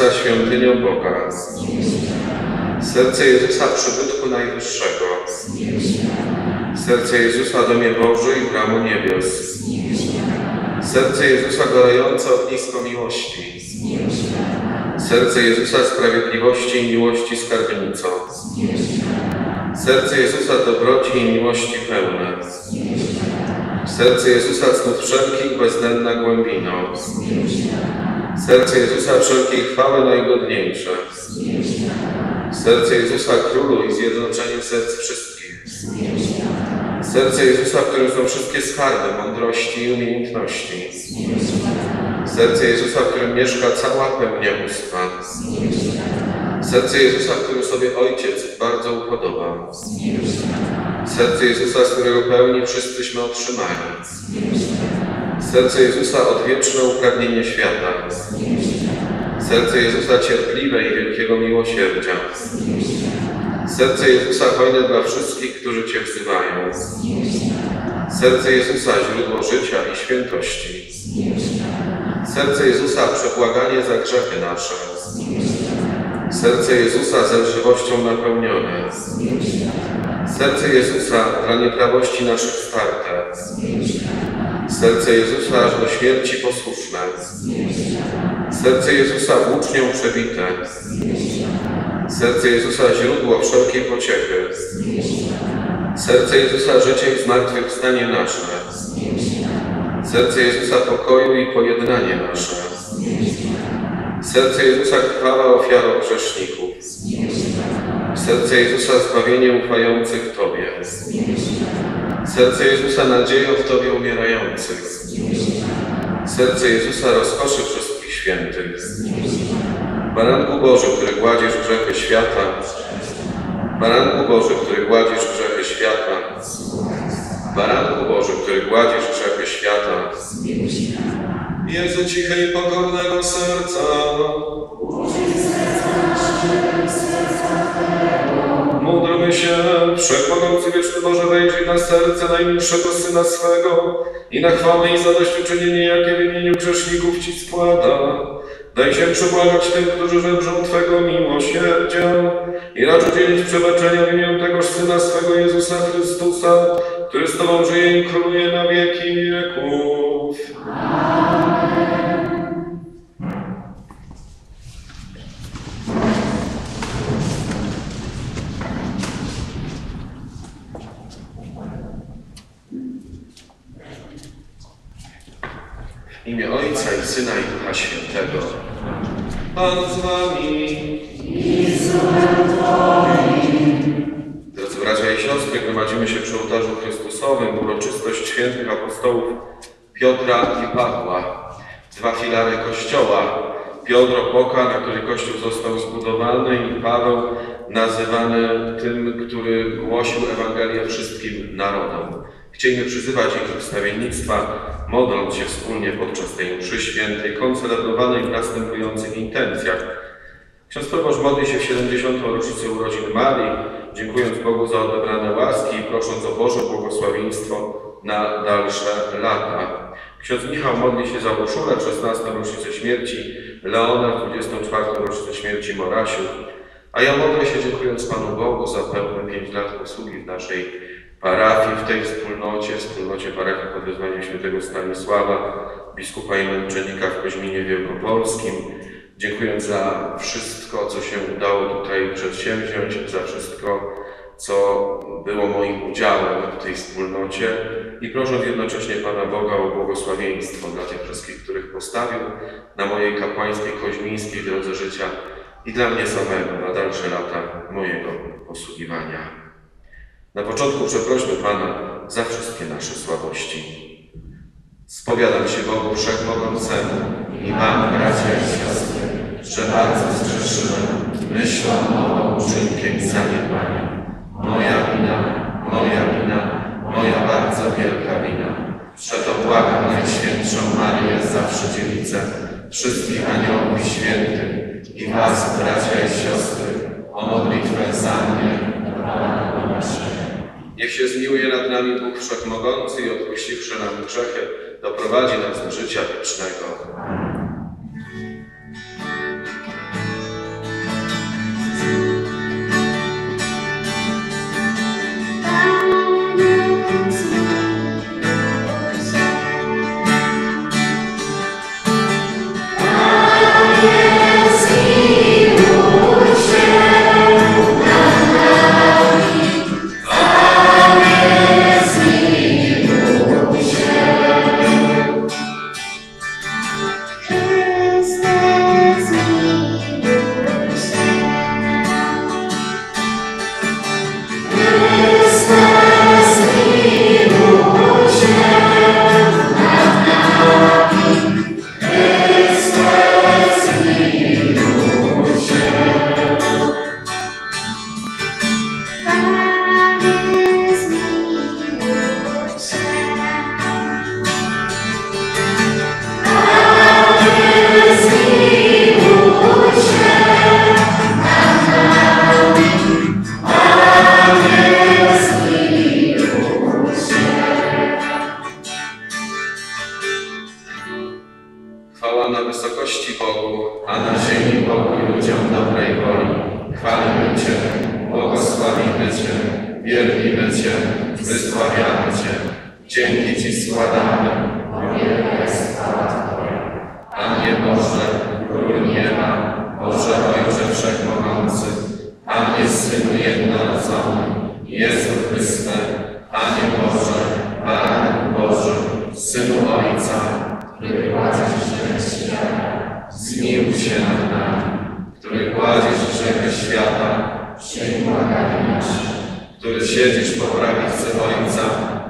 Jezusa świątynią Boga, Serce Jezusa przybytku Najwyższego, Serce Jezusa domie Boży i bramą niebios, Serce Jezusa gorące ognisko miłości, Serce Jezusa sprawiedliwości i miłości skarbnicą, Serce Jezusa dobroci i miłości pełne, Serce Jezusa cnót wszelkich bezdenna głębiną, Serce Jezusa wszelkiej chwały najgodniejsze, Serce Jezusa Królu i zjednoczenie serc wszystkich, Serce Jezusa, w którym są wszystkie skarby mądrości i umiejętności, Serce Jezusa, w którym mieszka cała pełnia bóstwa. Serce Jezusa, w którym sobie Ojciec bardzo upodoba. Serce Jezusa, z którego pełni wszyscyśmy otrzymani. Serce Jezusa, odwieczne upragnienie świata. Serce Jezusa, cierpliwe i wielkiego miłosierdzia. Serce Jezusa, hojne dla wszystkich, którzy Cię wzywają. Serce Jezusa, źródło życia i świętości. Serce Jezusa, przebłaganie za grzechy nasze. Serce Jezusa, zelżywością napełnione. Serce Jezusa, dla nieprawości naszych starte. Serce Jezusa, aż do śmierci posłuszne. Serce Jezusa, włócznią przebite. Serce Jezusa, źródło wszelkiej pociechy. Serce Jezusa, życie i zmartwychwstanie nasze. Serce Jezusa, pokoju i pojednanie nasze. Serce Jezusa, krwawa ofiara grzeszników. Serce Jezusa, zbawienie ufających Tobie. Serce Jezusa, nadzieją w Tobie umierających. Serce Jezusa, rozkoszy wszystkich świętych. Baranku Boży, który gładzisz grzechy świata. Baranku Boży, który gładzisz grzechy świata. Baranku Boży, który gładzisz grzechy świata. Jezu ciche i pokornego serca. Módlmy się, Wszechmogący Wieczny Boże, wejrzyj na serce najmilszego Syna swego i na chwałę i zadośćuczynienie, jakie w imieniu grzeszników Ci składa. Daj się przebłagać tym, którzy żebrzą Twego miłosierdzia i racz udzielić przebaczenia w imię tegoż Syna swego Jezusa Chrystusa, który z Tobą żyje i króluje na wieki wieków. W imię Ojca i Syna i Ducha Świętego. Pan z Wami. Drodzy bracia i siostry, gromadzimy się przy ołtarzu Chrystusowym uroczystość świętych apostołów Piotra i Pawła. Dwa filary Kościoła. Piotr opoka, na który Kościół został zbudowany i Paweł nazywany tym, który głosił Ewangelię wszystkim narodom. Chcielibyśmy przyzywać ich wstawiennictwa, modląc się wspólnie podczas tej mszy świętej, koncelebrowanej w następujących intencjach. Ksiądz proboszcz modli się w 70. rocznicę urodzin Marii, dziękując Bogu za odebrane łaski i prosząc o Boże błogosławieństwo na dalsze lata. Ksiądz Michał modli się za Urszulę w 16. rocznicę śmierci, Leona w 24. rocznicę śmierci Morasiów, a ja modlę się dziękując Panu Bogu za pełne 5 lat posługi w naszej parafii, w tej wspólnocie, wspólnocie parafii pod wezwaniem świętego Stanisława, biskupa i męczennika w Koźminie Wielkopolskim, dziękując za wszystko, co się udało tutaj przedsięwziąć, za wszystko, co było moim udziałem w tej wspólnocie i prosząc jednocześnie Pana Boga o błogosławieństwo dla tych wszystkich, których postawił na mojej kapłańskiej, koźmińskiej drodze życia, i dla mnie samego na dalsze lata mojego posługiwania. Na początku przeprośmy Pana za wszystkie nasze słabości. Spowiadam się Bogu Wszechmogącemu i Wam, bracia i siostry, że bardzo zgrzeszyłem myślą, mową, uczynkiem i zaniedbaniem. Moja wina, moja wina, moja bardzo wielka wina. Przeto błagam Najświętszą Marię, zawsze dziewicę, wszystkich aniołów świętych i was, bracia i siostry, o modlitwę za mnie. Niech się zmiłuje nad nami Bóg Wszechmogący i odpuściwszy nam grzechy, doprowadzi nas do życia wiecznego. Wszechmogący, Panie Synu jednorodzony, Jezu Chryste, Panie Boże, Panie Boże, Synu Ojca, który kładziesz grzech świata, zmiłuj się nad nami, który kładziesz grzech świata, przyjmij błaganie nasze, który siedzisz po prawicy Ojca,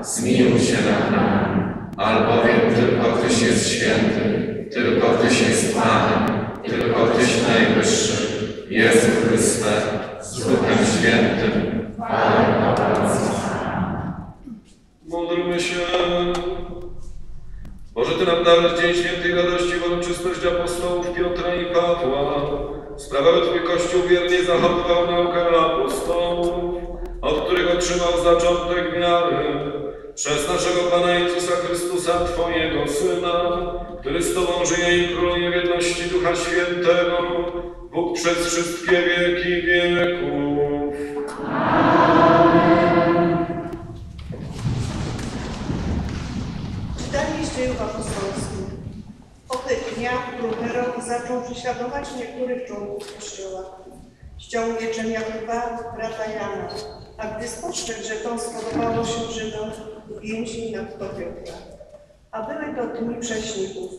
zmiłuj się nad nami, albowiem tylko Tyś jest święty, tylko Tyś jest Panem, tylko Tyś najwyższy, Jezu Chryste, z Duchem Świętym, Módlmy się. Boże, Ty nam dałeś dzień świętej radości w uroczystość apostołów Piotra i Pawła. Sprawę Twój Kościół wiernie zachowywał naukę apostołów, od których otrzymał zaczątek wiary. Przez naszego Pana Jezusa Chrystusa, Twojego Syna, który z Tobą żyje i króluje w jedności Ducha Świętego, Bóg przez wszystkie wieki wieków. Czytanie z dziejów apostolskich. Po tych król Herod zaczął prześladować niektórych członków Kościoła. Ściął mieczem Jakuba, brata Jana, a gdy spostrzegł, że to spodobało się Żydom, więzień nad Piotra. A były to dni prześników.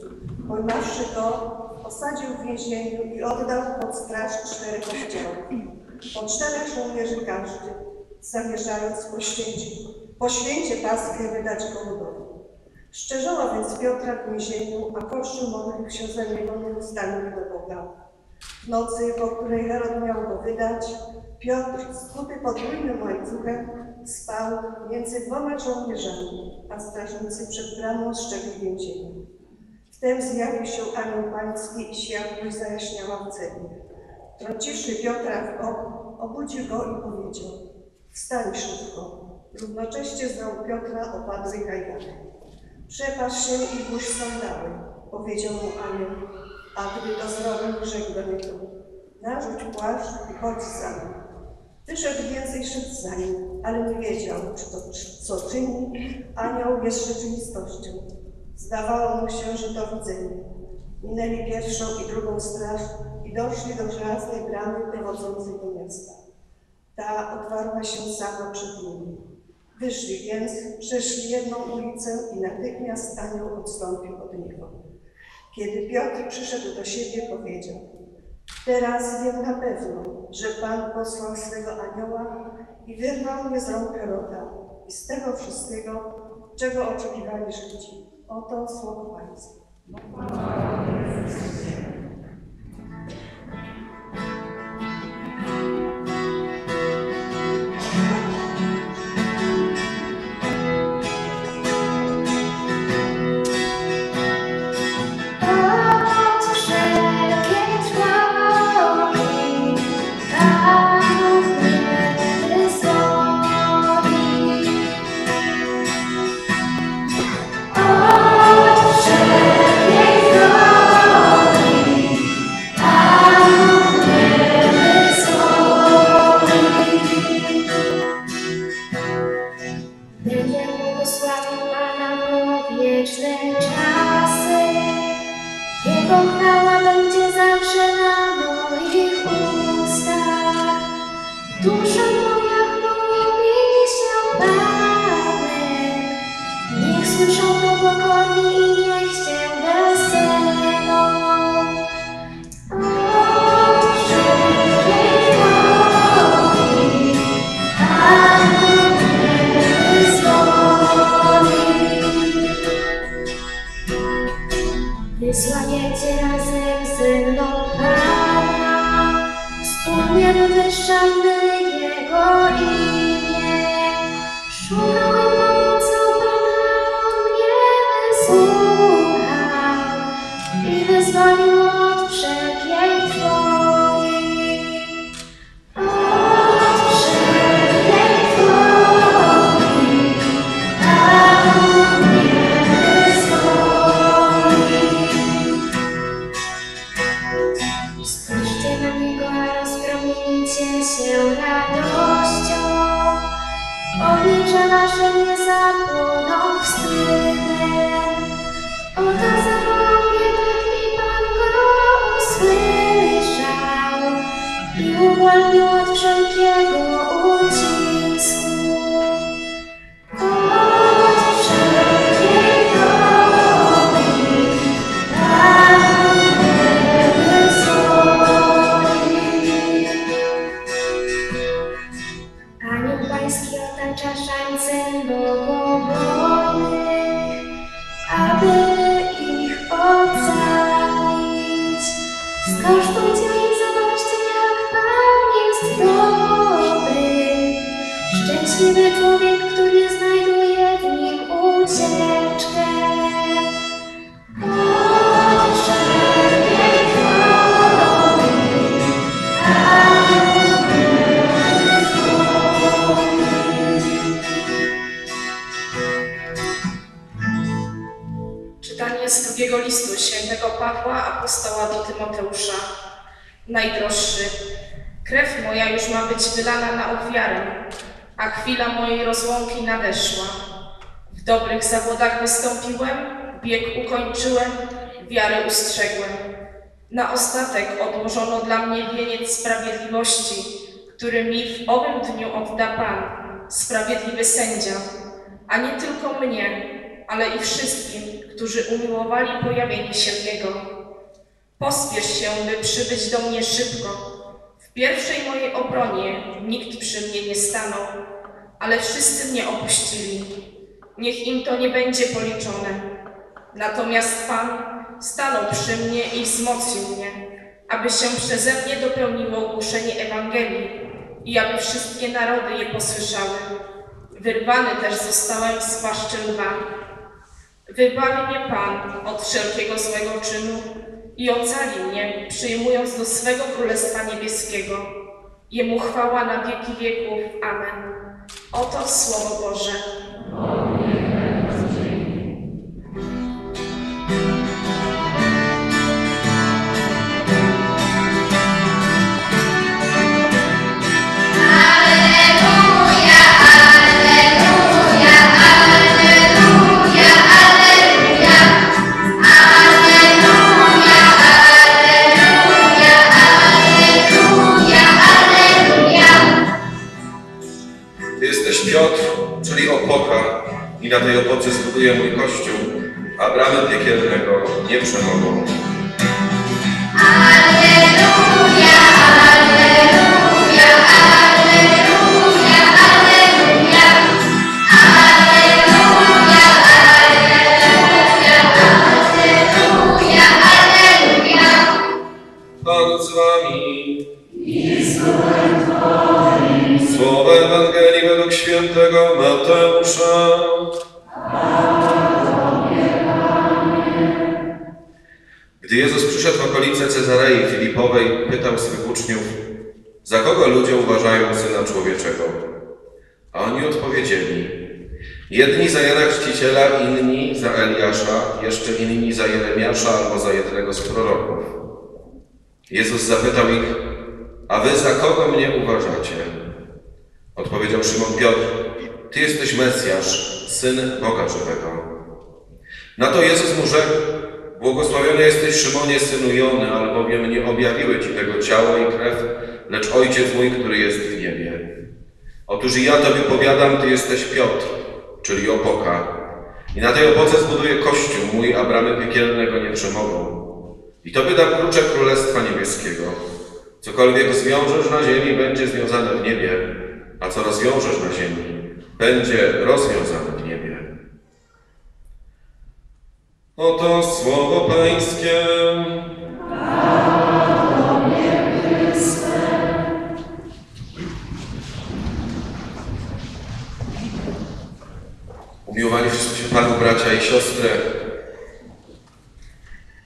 Pojmawszy go, osadził w więzieniu i oddał pod straż czterech kościołów. Po czterech żołnierzy każdy, zamierzając poświęcić, po święcie paskie wydać go ludowi. Szczerzono więc Piotra w więzieniu, a Kościół modlił się za niego nieustannie do Boga. W nocy, po której Herod miał go wydać, Piotr, skuty podwójnym łańcuchem, spał między dwoma żołnierzami, a strażnicy przed bramą strzegli więzienia. Wtem zjawił się anioł pański i światłość zajaśniała w celi. Trąciwszy Piotra w bok, obudził go i powiedział, wstań szybko. Równocześnie z rąk Piotra opadły kajdany. Przepasz się i włóż sandały, powiedział mu anioł, a gdy to zrobił, rzekł do niego, narzuć płaszcz i chodź za mną. Wyszedł więcej szedł za nim, ale nie wiedział, czy to, co czyni, anioł jest rzeczywistością. Zdawało mu się, że to widzenie. Minęli pierwszą i drugą straż i doszli do żelaznej bramy prowadzącej do miasta. Ta otwarła się sama przed nimi. Wyszli więc, przeszli jedną ulicę i natychmiast anioł odstąpił od niego. Kiedy Piotr przyszedł do siebie, powiedział, Teraz wiem na pewno, że Pan posłał swego anioła i wyrwał mnie z rąk Heroda i z tego wszystkiego, czego oczekiwali Żydzi. Oto słowo Pańskie. I wyzwolił od wszelkiej zawodach wystąpiłem, bieg ukończyłem, wiarę ustrzegłem. Na ostatek odłożono dla mnie wieniec sprawiedliwości, który mi w owym dniu odda Pan, sprawiedliwy sędzia, a nie tylko mnie, ale i wszystkim, którzy umiłowali pojawienie się Jego. Pospiesz się, by przybyć do mnie szybko. W pierwszej mojej obronie nikt przy mnie nie stanął, ale wszyscy mnie opuścili. Niech im to nie będzie policzone. Natomiast Pan stanął przy mnie i wzmocnił mnie, aby się przeze mnie dopełniło głoszenie Ewangelii i aby wszystkie narody je posłyszały. Wyrwany też zostałem z paszczy lwa. Wybawi mnie Pan od wszelkiego złego czynu i ocali mnie, przyjmując do swego Królestwa Niebieskiego. Jemu chwała na wieki wieków. Amen. Oto Słowo Boże. Na tej opoce zbuduję mój kościół, a bramy piekielnego nie przemogą. Pan przyszedł w okolice Cezarei Filipowej, pytał swych uczniów, za kogo ludzie uważają Syna Człowieczego? A oni odpowiedzieli, jedni za Jana Chrzciciela, inni za Eliasza, jeszcze inni za Jeremiasza albo za jednego z proroków. Jezus zapytał ich, a wy za kogo mnie uważacie? Odpowiedział Szymon Piotr, ty jesteś Mesjasz, Syn Boga Żywego. Na to Jezus mu rzekł, błogosławiony jesteś Szymonie, synu Jony, albowiem nie objawiły ci tego ciało i krew, lecz Ojciec mój, który jest w niebie. Otóż i ja tobie powiadam, ty jesteś Piotr, czyli opoka. I na tej opoce zbuduję kościół mój, a bramy nie przemogą. I tobie dam klucze Królestwa Niebieskiego. Cokolwiek zwiążesz na ziemi, będzie związane w niebie, a co rozwiążesz na ziemi, będzie rozwiązane w niebie. Oto słowo Pańskie. Umiłowani w Chrystusie Panu, bracia i siostry,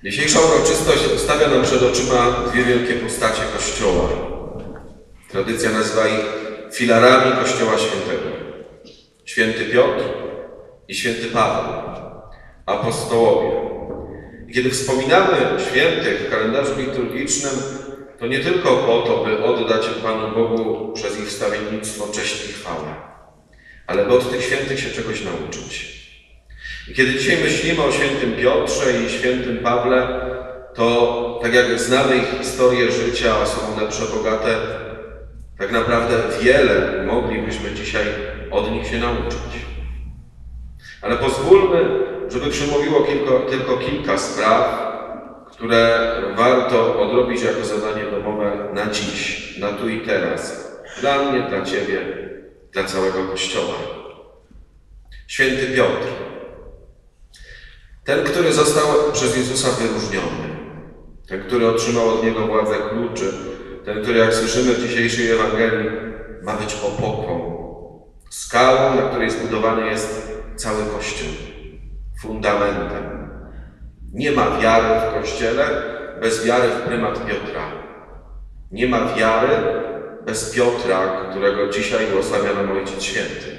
Dzisiejsza uroczystość stawia nam przed oczyma dwie wielkie postacie Kościoła. Tradycja nazywa ich filarami Kościoła Świętego. Święty Piotr i święty Paweł, apostołowie. I kiedy wspominamy świętych w kalendarzu liturgicznym, to nie tylko po to, by oddać Panu Bogu przez ich wstawiennictwo cześć i chwałę, ale by od tych świętych się czegoś nauczyć. I kiedy dzisiaj myślimy o świętym Piotrze i świętym Pawle, to tak jak znamy ich historię życia, a są one przebogate, tak naprawdę wiele moglibyśmy dzisiaj od nich się nauczyć. Ale pozwólmy, żeby przemówiło tylko kilka spraw, które warto odrobić jako zadanie domowe na dziś, na tu i teraz. Dla mnie, dla Ciebie, dla całego Kościoła. Święty Piotr. Ten, który został przez Jezusa wyróżniony, ten, który otrzymał od Niego władzę kluczy, ten, który, jak słyszymy w dzisiejszej Ewangelii, ma być opoką, skałą, na której zbudowany jest cały Kościół, fundamentem. Nie ma wiary w Kościele bez wiary w prymat Piotra. Nie ma wiary bez Piotra, którego dzisiaj błogosławia nam Ojciec Święty.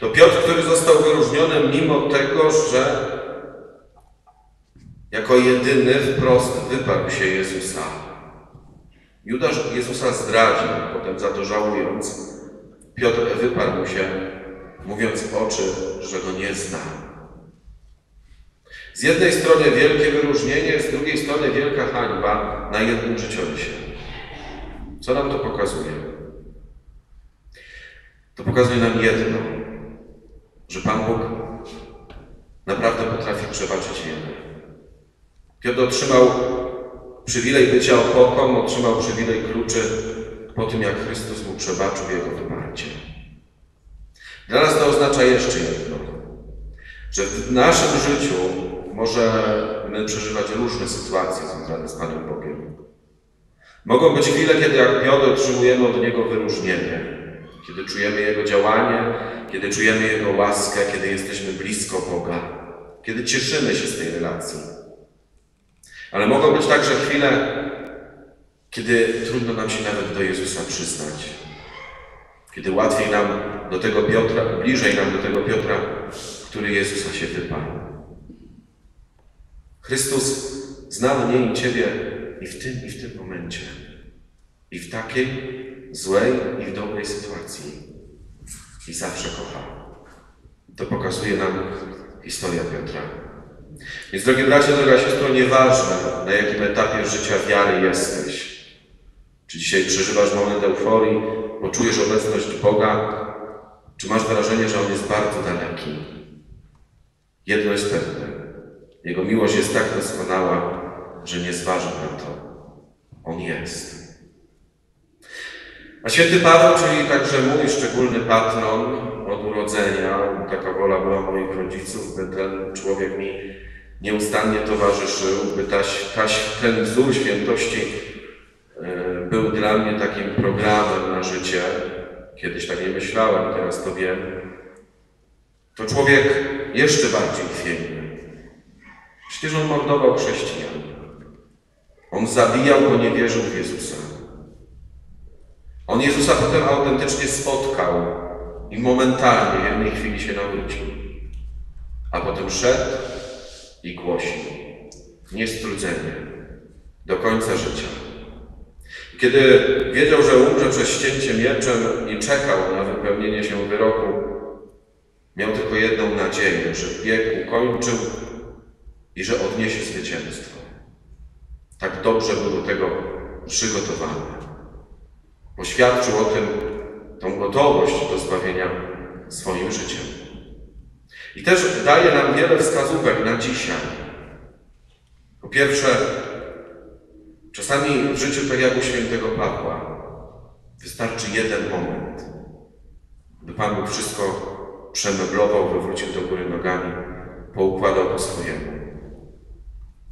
To Piotr, który został wyróżniony mimo tego, że jako jedyny wprost wyparł się Jezusa. Judasz Jezusa zdradził, potem za to żałując. Piotr wyparł się, mówiąc w oczy, że go nie zna. Z jednej strony wielkie wyróżnienie, z drugiej strony wielka hańba na jednym życiorysie. Co nam to pokazuje? To pokazuje nam jedno, że Pan Bóg naprawdę potrafi przebaczyć wiele. Piotr otrzymał przywilej bycia opoką, otrzymał przywilej kluczy po tym, jak Chrystus mu przebaczył jego wymarcie. Dla nas to oznacza jeszcze jedno, że w naszym życiu możemy przeżywać różne sytuacje związane z Panem Bogiem. Mogą być chwile, kiedy jak Piotr otrzymujemy od Niego wyróżnienie, kiedy czujemy Jego działanie, kiedy czujemy Jego łaskę, kiedy jesteśmy blisko Boga, kiedy cieszymy się z tej relacji. Ale mogą być także chwile, kiedy trudno nam się nawet do Jezusa przyznać. Kiedy łatwiej nam do tego Piotra, bliżej nam do tego Piotra, który Jezusa się wyparł. Chrystus zna mnie i Ciebie i w tym, i w tym momencie. I w takiej złej, i w dobrej sytuacji. I zawsze kocha. To pokazuje nam historia Piotra. Więc, drogie bracia, droga siostro, nieważne, na jakim etapie życia wiary jesteś. Czy dzisiaj przeżywasz moment euforii, bo czujesz obecność Boga, czy masz wrażenie, że On jest bardzo daleki. Jedno jest pewne. Jego miłość jest tak doskonała, że nie zważy na to. On jest. A święty Paweł, czyli także mój szczególny patron od urodzenia, taka wola była moich rodziców, by ten człowiek mi nieustannie towarzyszył, by ta, ta, ten wzór świętości e, był dla mnie takim programem na życie. Kiedyś tak nie myślałem, teraz to wiem. To człowiek jeszcze bardziej chwiejny. Przecież on mordował chrześcijan. On zabijał, bo nie wierzył w Jezusa. On Jezusa potem autentycznie spotkał i momentalnie w jednej chwili się nawrócił. A potem szedł i głosił. Niestrudzenie. Do końca życia. Kiedy wiedział, że umrze przez ścięcie mieczem i czekał na wypełnienie się wyroku, miał tylko jedną nadzieję, że bieg ukończył i że odniesie zwycięstwo. Tak dobrze był do tego przygotowany. Poświadczył o tym tą gotowość do zbawienia swoim życiem. I też daje nam wiele wskazówek na dzisiaj. Po pierwsze, czasami w życiu, tak jak u świętego Pawła, wystarczy jeden moment, by Pan Bóg wszystko przemeblował, wywrócił do góry nogami, poukładał po swojemu.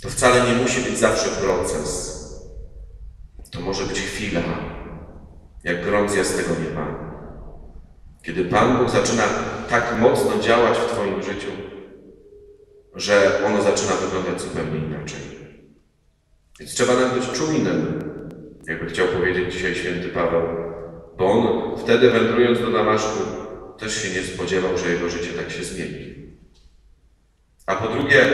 To wcale nie musi być zawsze proces. To może być chwila, jak grom z jasnego nieba. Kiedy Pan Bóg zaczyna tak mocno działać w Twoim życiu, że ono zaczyna wyglądać zupełnie inaczej. Więc trzeba nam być czujnym, jakby chciał powiedzieć dzisiaj święty Paweł, bo on wtedy wędrując do Damaszku też się nie spodziewał, że jego życie tak się zmieni. A po drugie,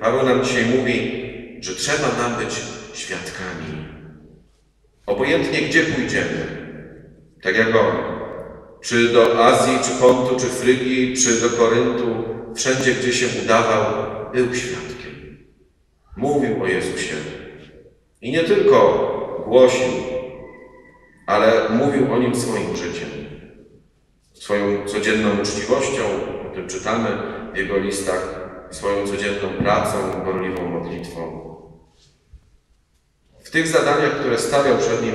Paweł nam dzisiaj mówi, że trzeba nam być świadkami. Obojętnie gdzie pójdziemy, tak jak on, czy do Azji, czy Pontu, czy Frygii, czy do Koryntu, wszędzie gdzie się udawał, był świadkiem. Mówił o Jezusie. I nie tylko głosił, ale mówił o nim swoim życiem, swoją codzienną uczciwością, o tym czytamy w jego listach, swoją codzienną pracą, gorliwą modlitwą. W tych zadaniach, które stawiał przed nim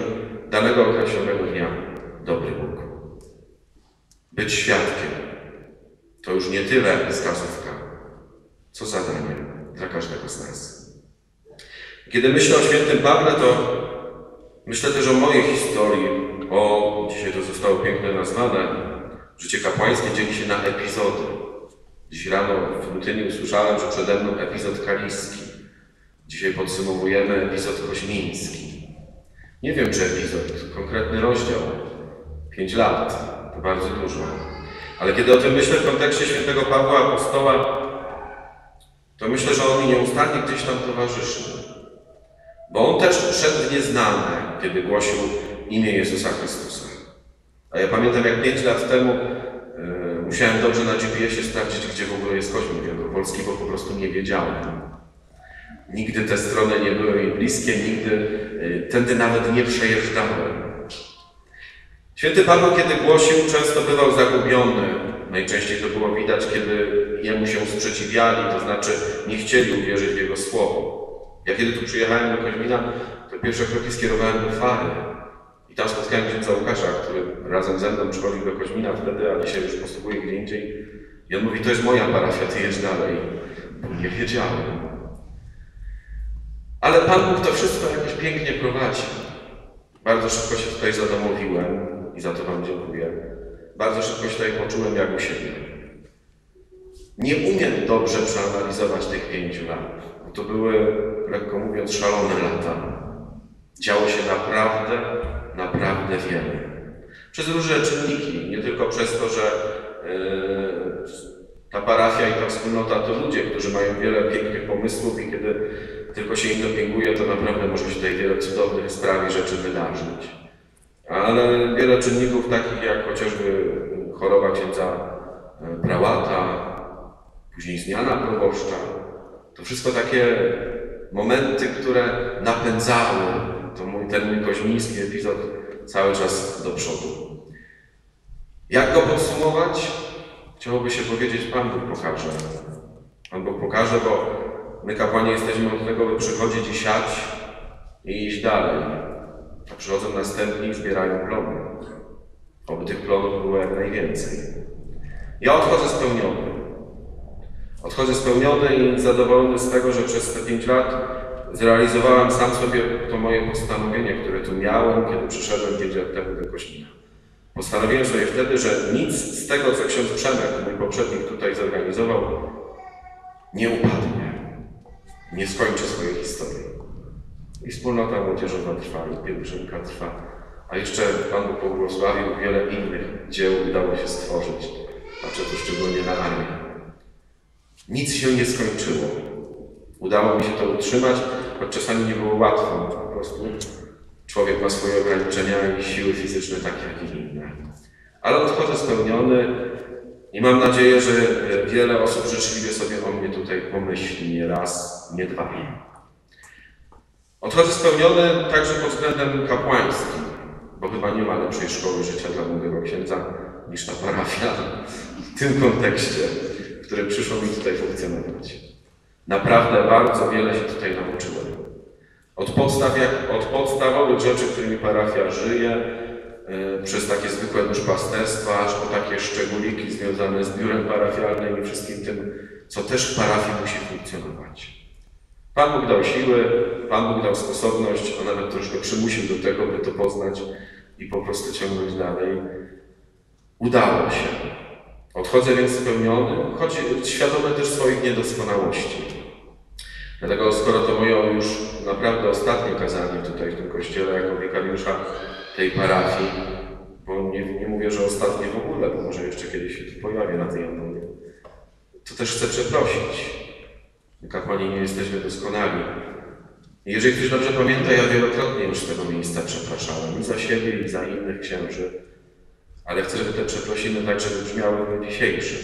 danego określonego dnia dobry Bóg. Być świadkiem to już nie tyle wskazówka, co zadanie dla każdego z nas. Kiedy myślę o świętym Pawle, to myślę też o mojej historii, o, dzisiaj to zostało pięknie nazwane, życie kapłańskie dzieli się na epizody. Dziś rano w Lutynie usłyszałem, że przede mną epizod kaliski. Dzisiaj podsumowujemy epizod koźmiński. Nie wiem, czy epizod, konkretny rozdział. Pięć lat, to bardzo dużo. Ale kiedy o tym myślę w kontekście świętego Pawła Apostoła, to myślę, że on mi nieustannie gdzieś tam towarzyszy. Bo on też szedł w nieznane, kiedy głosił imię Jezusa Chrystusa. A ja pamiętam, jak pięć lat temu yy, musiałem dobrze na GPS-ie sprawdzić, gdzie w ogóle jest Koźmin Wielkopolski, bo po prostu nie wiedziałem. Nigdy te strony nie były mi bliskie, nigdy yy, tędy nawet nie przejeżdżałem. Święty Paweł, kiedy głosił, często bywał zagubiony. Najczęściej to było widać, kiedy jemu się sprzeciwiali, to znaczy nie chcieli uwierzyć w jego słowo. Ja kiedy tu przyjechałem do Koźmina, to pierwsze kroki skierowałem do Fary. I tam spotkałem księdza Łukasza, który razem ze mną przychodził do Koźmina wtedy, a dzisiaj już posługuje gdzie indziej. I on mówi, to jest moja parafia, ty jedź dalej. Nie wiedziałem. Ale Pan Bóg to wszystko jakoś pięknie prowadzi. Bardzo szybko się tutaj zadomowiłem i za to Wam dziękuję. Bardzo szybko się tutaj poczułem jak u siebie. Nie umiem dobrze przeanalizować tych pięciu lat. To były, lekko mówiąc, szalone lata. Działo się naprawdę, naprawdę wiele. Przez różne czynniki, nie tylko przez to, że yy, ta parafia i ta wspólnota to ludzie, którzy mają wiele pięknych pomysłów i kiedy tylko się im dopinguje, to naprawdę może się tutaj wiele cudownych spraw i rzeczy wydarzyć. Ale wiele czynników takich jak chociażby choroba księdza prałata, później zmiana proboszcza, to wszystko takie momenty, które napędzały to mój, ten mój koźmiński epizod cały czas do przodu. Jak go podsumować? Chciałoby się powiedzieć, Pan Bóg pokaże. Pan Bóg pokaże, bo My kapłani jesteśmy od tego, by przychodzić i siać i iść dalej. A przychodzą następni i zbierają plony. Oby tych plonów było jak najwięcej. Ja odchodzę spełniony. Odchodzę spełniony i zadowolony z tego, że przez te pięć lat zrealizowałem sam sobie to moje postanowienie, które tu miałem, kiedy przyszedłem pięć lat temu do Kośmina. Postanowiłem sobie wtedy, że nic z tego, co ksiądz Przemek, mój poprzednik tutaj zorganizował, nie upadnie, nie skończy swojej historii. I wspólnota młodzieżowa trwa, i pielgrzymka trwa. A jeszcze Pan Bóg pobłogosławił, wiele innych dzieł udało się stworzyć. Patrzę tu szczególnie na armię. Nic się nie skończyło. Udało mi się to utrzymać, choć czasami nie było łatwo. Po prostu człowiek ma swoje ograniczenia i siły fizyczne takie, jak i inne. Ale odchodzę spełniony i mam nadzieję, że wiele osób życzliwie sobie o mnie tutaj pomyśli, nie raz, nie dwa. Odchodzę spełniony także pod względem kapłańskim, bo chyba nie ma lepszej szkoły życia dla młodego księdza niż ta parafia w tym kontekście, w którym przyszło mi tutaj funkcjonować. Naprawdę bardzo wiele się tutaj nauczyłem. Od, podstaw, jak, od podstawowych rzeczy, którymi parafia żyje, e, przez takie zwykłe duszpasterstwa, aż po takie szczególiki związane z biurem parafialnym i wszystkim tym, co też w parafii musi funkcjonować. Pan Bóg dał siły, Pan Bóg dał sposobność, a nawet troszkę przymusił do tego, by to poznać i po prostu ciągnąć dalej. Udało się. Odchodzę więc spełniony, choć świadomy też swoich niedoskonałości. Dlatego, skoro to moje już naprawdę ostatnie kazanie tutaj w tym kościele, jako wikariusza tej parafii, bo nie, nie mówię, że ostatnie w ogóle, bo może jeszcze kiedyś się tu pojawię na tej antenie, to też chcę przeprosić. Kapłani nie jesteśmy doskonali. Jeżeli ktoś dobrze pamięta, ja wielokrotnie już z tego miejsca przepraszałem i za siebie, i za innych księży. Ale chcę, żeby te przeprosiny także wybrzmiały w dzisiejszym.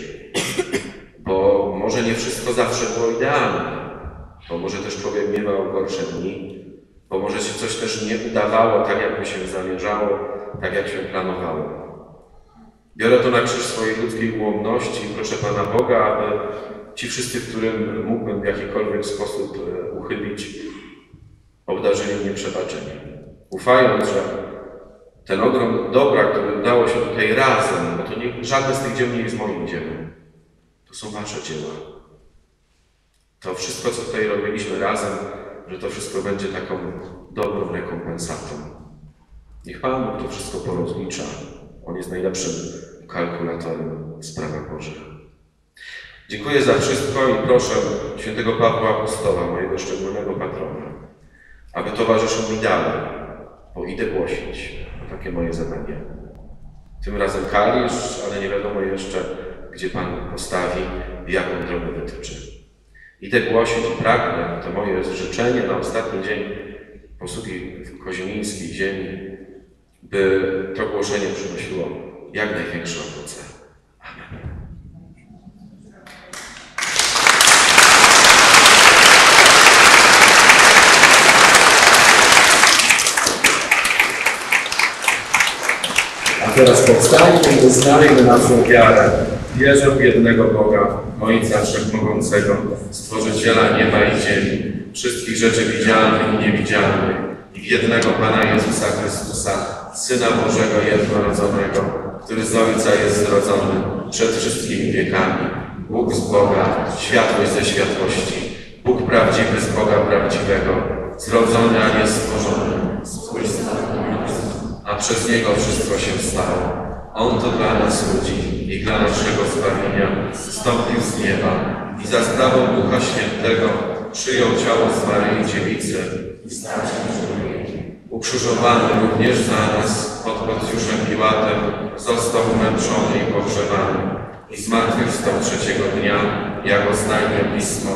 Bo może nie wszystko zawsze było idealne. Bo może też człowiek miewał gorsze dni. Bo może się coś też nie udawało tak, jak mu się zamierzało, tak, jak się planowało. Biorę to na krzyż swojej ludzkiej ułomności i proszę Pana Boga, aby ci wszyscy, którym mógłbym w jakikolwiek sposób e, uchybić, obdarzyli mnie przebaczeniem. Ufając, że ten ogrom dobra, który udało się tutaj razem, bo to nie, żadne z tych dzieł nie jest moim dziełem. To są Wasze dzieła. To wszystko, co tutaj robiliśmy razem, że to wszystko będzie taką dobrą rekompensatą. Niech Pan Bóg to wszystko porozlicza. On jest najlepszym kalkulatorem w sprawach Bożych. Dziękuję za wszystko i proszę świętego Pawła Apostoła, mojego szczególnego patrona, aby towarzyszył mi dalej, bo idę głosić. Takie moje zadanie. Tym razem Kalisz, ale nie wiadomo jeszcze, gdzie Pan postawi jaką drogę wytyczy. Idę głosić i pragnę, to moje życzenie na ostatni dzień posługi w koziemińskiej ziemi, by to głoszenie przynosiło jak największe owoce. Amen. A teraz powstańmy i uznajmy naszą wiarę. Wierzę w jednego Boga, Ojca Wszechmogącego, Stworzyciela nieba i ziemi, wszystkich rzeczy widzialnych i niewidzialnych, i w jednego Pana Jezusa Chrystusa, Syna Bożego jednorodzonego, który z Ojca jest zrodzony przed wszystkimi wiekami. Bóg z Boga, światłość ze światłości, Bóg prawdziwy z Boga prawdziwego, zrodzony, a nie stworzony, swój a przez Niego wszystko się stało. On to dla nas ludzi i dla naszego zbawienia zstąpił z nieba i za sprawą Ducha Świętego przyjął ciało z Maryi Dziewicy i stał się. Ukrzyżowany również za nas pod Poncjuszem Piłatem, został umęczony i pogrzebany i zmartwychwstał trzeciego dnia, jak oznajmia Pismo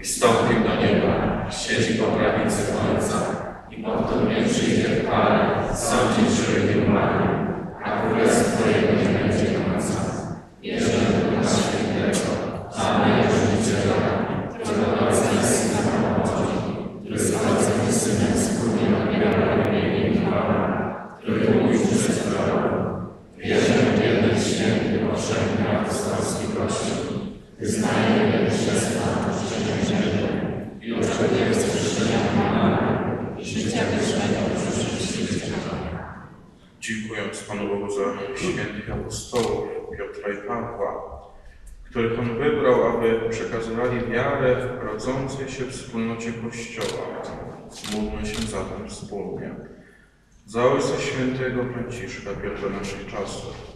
i wstąpił do nieba, siedzi po prawicy Ojca potem nie przyjdzie w chwale, sądzić żywych i umarłych, a królestwo Jego nie będzie końca. Wierzę w Ducha Świętego, Pana i Żywiciela, którego do Ojca i Syna pochodzi, który z Ojcem i Synem wspólnie odbiera promienie i chwałę, który mówił przez proroków. Wierzę w jeden święty, powszechny apostolski Kościół, wyznaję jeden chrzest na oczyszczenie grzechów, dziękując Panu Bogu za świętych apostołów Piotra i Pawła, których On wybrał, aby przekazywali wiarę w rodzącej się wspólnocie Kościoła. Módlmy się zatem wspólnie. Za Ojca Świętego Franciszka, Piotra naszych czasów,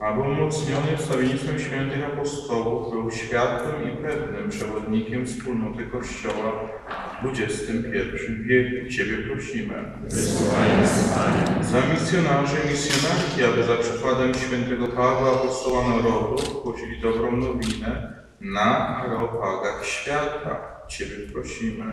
aby umocniony wstawiennictwem świętych apostołów był światłym i pewnym przewodnikiem wspólnoty Kościoła w XXI wieku. Ciebie prosimy. Za misjonarzy i misjonarki, aby za przykładem świętego Pawła, apostoła narodu, głosili dobrą nowinę na areopagach świata. Ciebie prosimy.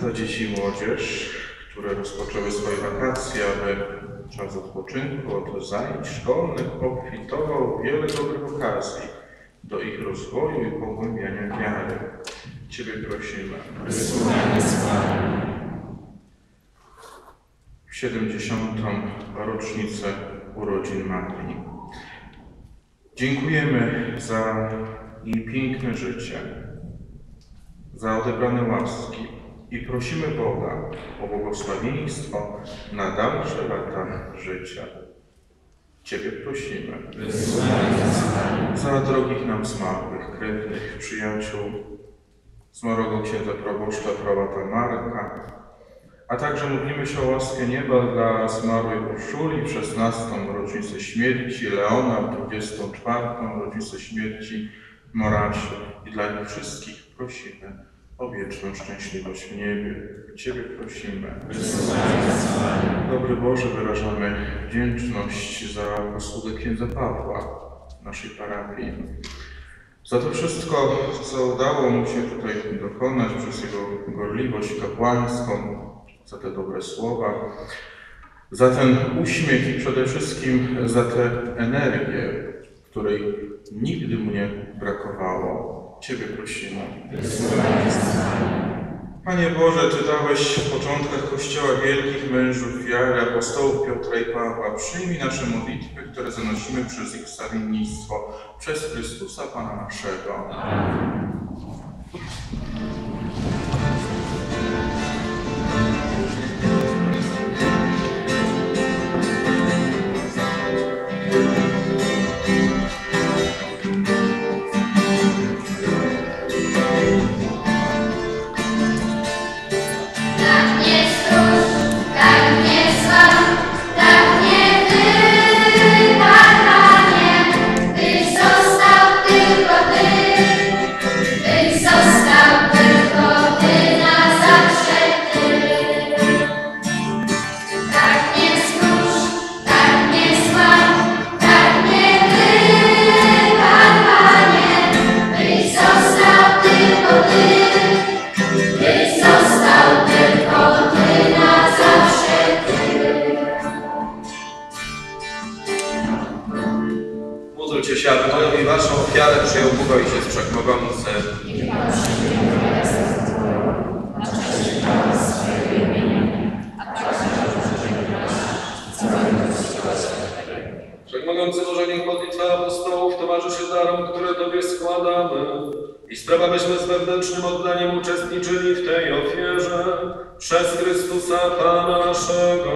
Za dzieci i młodzież, które rozpoczęły swoje wakacje, aby czas odpoczynku od zajęć szkolnych obfitował wiele dobrych okazji do ich rozwoju i pogłębiania wiary. Ciebie prosimy. W 70. rocznicę urodzin Marii. Dziękujemy za jej piękne życie, za odebrane łaski i prosimy Boga o błogosławieństwo na dalsze lata życia. Ciebie prosimy. Za drogich nam zmarłych, krewnych, przyjaciół, zmarłego księdza proboszcza, prałata Marka, a także modlimy się o łaskę nieba dla zmarłej Urszuli w 16. rocznicę śmierci, Leona w 24. rocznicę śmierci, Moraczy i dla nich wszystkich prosimy o wieczną szczęśliwość w niebie. Ciebie prosimy. Dobry Boże, wyrażamy wdzięczność za posługę księdza Pawła naszej parafii. Za to wszystko, co udało mu się tutaj dokonać przez jego gorliwość kapłańską, za te dobre słowa, za ten uśmiech i przede wszystkim za tę energię, której nigdy mu nie brakowało. Ciebie prosimy. Panie Boże, Ty dałeś w początkach Kościoła wielkich mężów wiary, apostołów Piotra i Pawła. Przyjmij nasze modlitwy, które zanosimy przez ich wstawiennictwo, przez Chrystusa Pana naszego. Tak wewnętrznym oddaniem uczestniczyli w tej ofierze przez Chrystusa Pana naszego.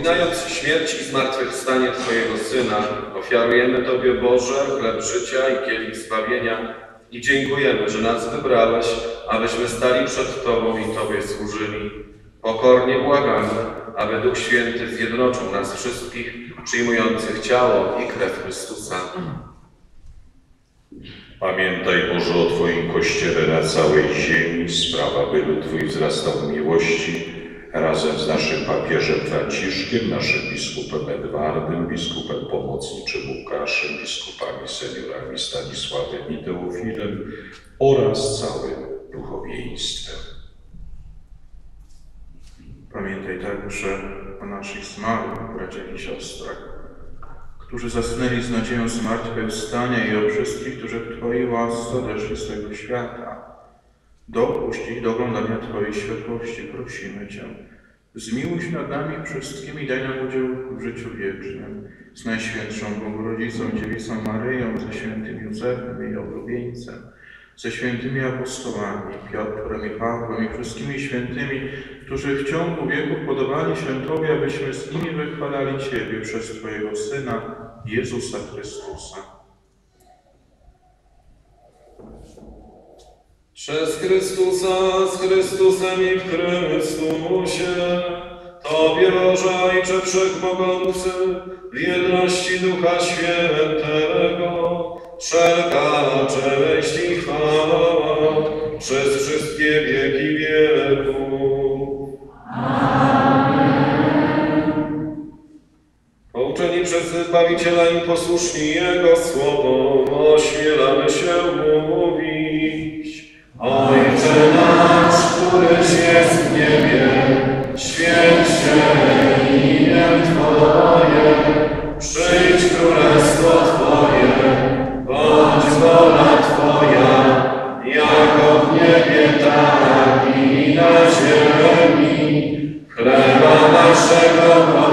Wspominając śmierć i zmartwychwstanie Twojego Syna, ofiarujemy Tobie Boże chleb życia i kielich zbawienia i dziękujemy, że nas wybrałeś, abyśmy stali przed Tobą i Tobie służyli. Pokornie błagamy, aby Duch Święty zjednoczył nas wszystkich, przyjmujących ciało i krew Chrystusa. Pamiętaj Boże o Twoim Kościele na całej ziemi, sprawa by lud Twój wzrastał w miłości, razem z naszym papieżem Franciszkiem, naszym biskupem Edwardem, biskupem pomocniczym Łukaszem, biskupami seniorami Stanisławem i Teofilem oraz całym duchowieństwem. Pamiętaj także o naszych zmarłych braciach i siostrach, którzy zasnęli z nadzieją zmartwychwstania i o wszystkich, którzy w Twojej łasce odeszli z tego świata. Dopuść do oglądania Twojej światłości, prosimy Cię. Zmiłuj się nad nami wszystkimi i daj nam udział w życiu wiecznym. Z Najświętszą Bogorodzicą, Dziewicą Maryją, ze świętym Józefem, jej oblubieńcem, ze świętymi apostołami, Piotrem i Pawłem i wszystkimi świętymi, którzy w ciągu wieków podobali się Tobie, abyśmy z nimi wychwalali Ciebie przez Twojego Syna, Jezusa Chrystusa. Przez Chrystusa, z Chrystusem i w Chrystusie, Tobie Boże Ojcze Wszechmogący, w jedności Ducha Świętego, wszelka cześć i chwała przez wszystkie wieki wieków. Pouczeni przez Zbawiciela i posłuszni Jego słowo, ośmielamy się mówić. Ojcze nasz, któryś jest w niebie, święć się imię Twoje, przyjdź królestwo Twoje, bądź wola Twoja, jako w niebie, tak i na ziemi. Chleba naszego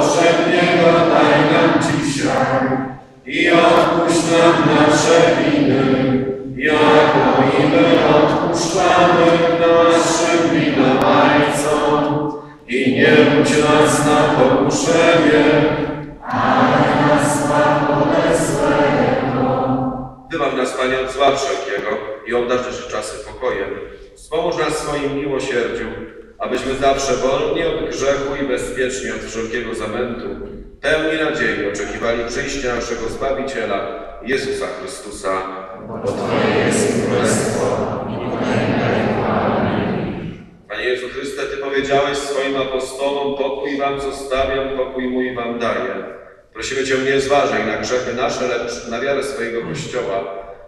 nie budź nas na pokuszenie, Wybaw nas, Panie, od zła wszelkiego i obdarz nasze czasy pokojem. Wspomóż nas w swoim miłosierdziu, abyśmy zawsze wolni od grzechu i bezpieczni od wszelkiego zamętu, pełni nadziei oczekiwali przyjścia naszego Zbawiciela, Jezusa Chrystusa. Bo Twoje jest Królestwo Panie Jezu Chryste, Ty powiedziałeś swoim apostolom, pokój Wam zostawiam, pokój mój Wam daję. Prosimy Cię, nie zważaj na grzechy nasze, lecz na wiarę swojego Kościoła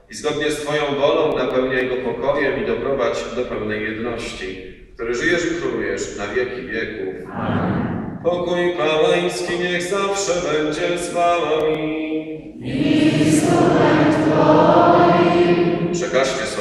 i zgodnie z Twoją wolą napełniaj go pokojem i doprowadź do pełnej jedności, który żyjesz i królujesz na wieki wieków. Pokój Pałański niech zawsze będzie z Wami. Przekażcie sobie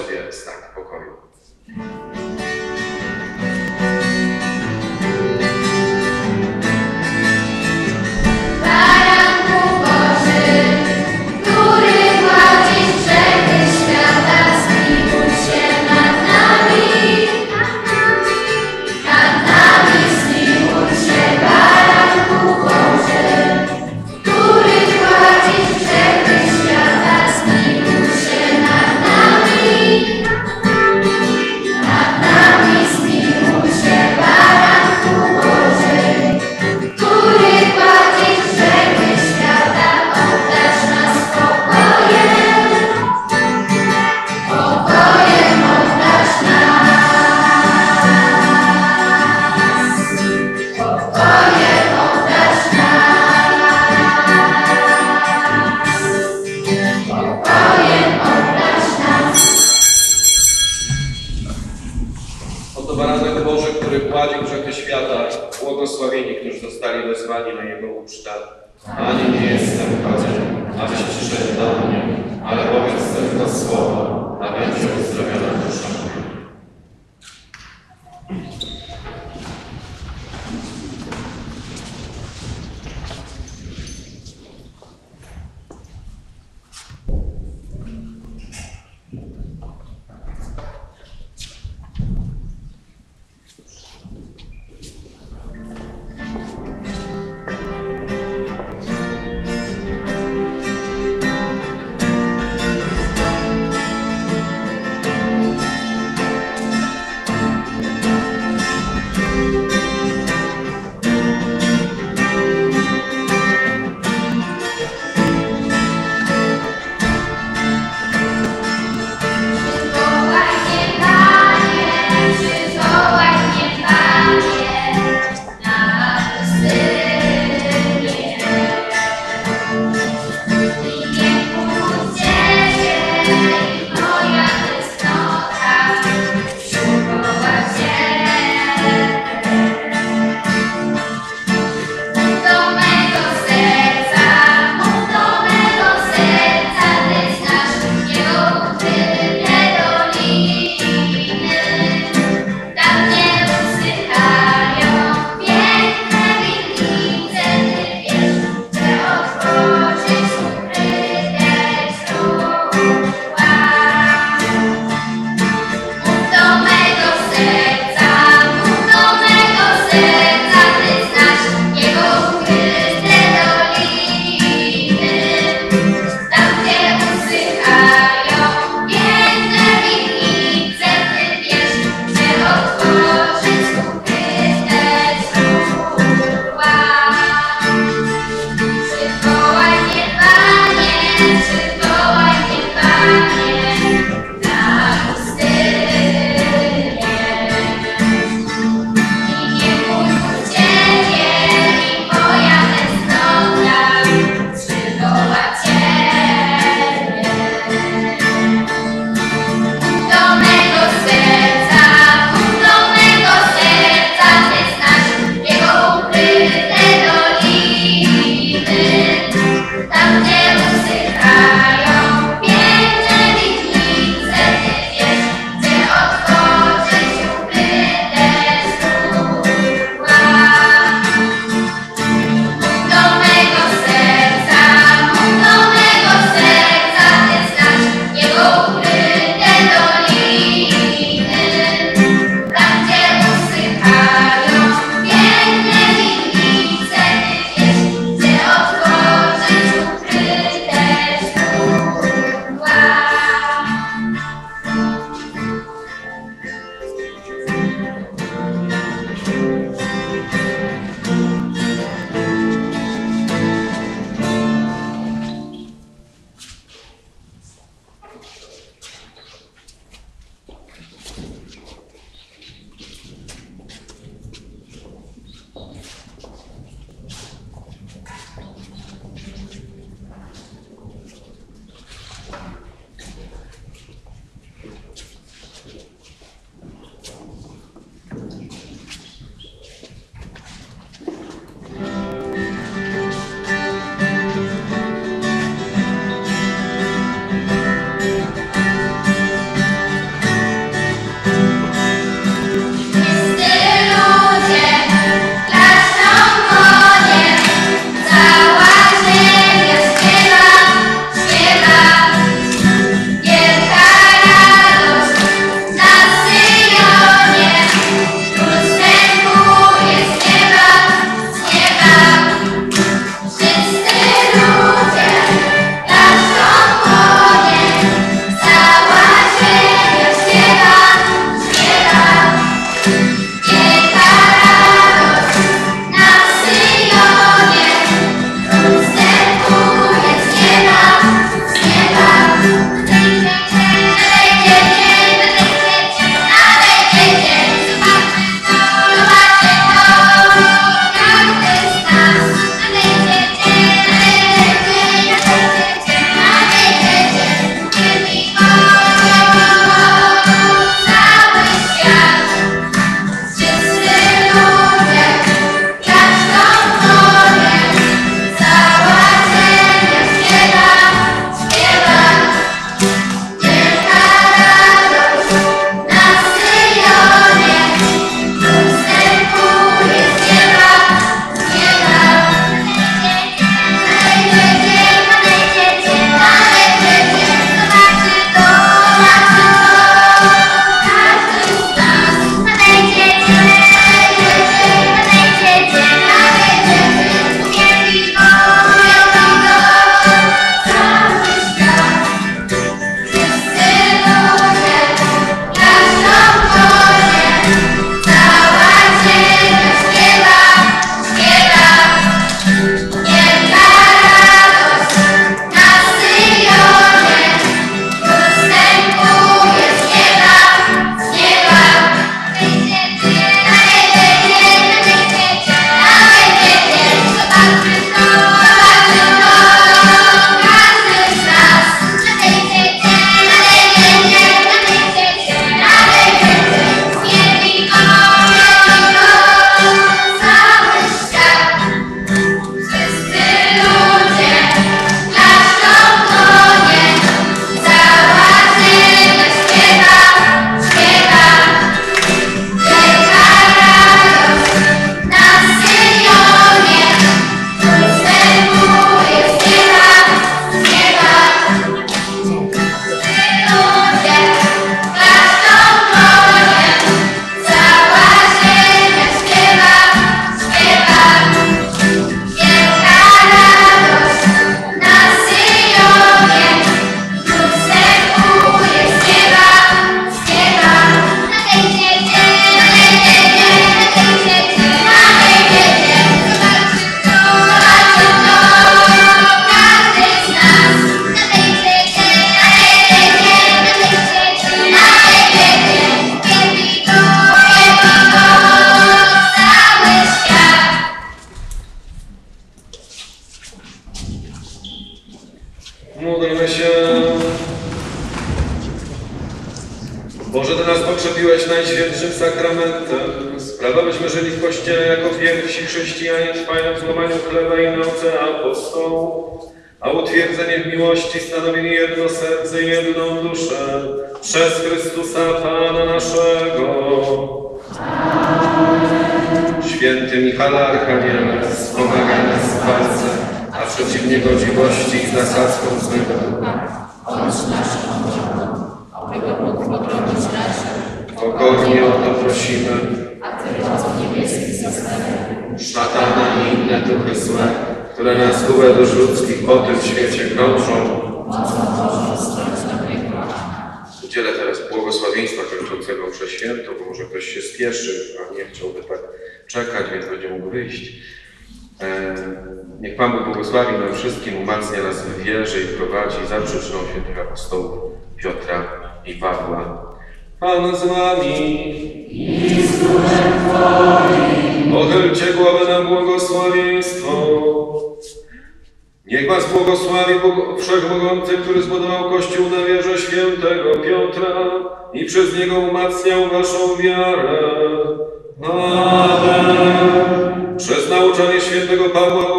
Oto baranek Boży, który gładził grzechy świata, błogosławieni, którzy zostali wezwani na Jego ucztę. Ani nie jestem chodzeń, abyś przyszedł do mnie, ale powiedz tylko słowo, a będzie uzdrowiona dusza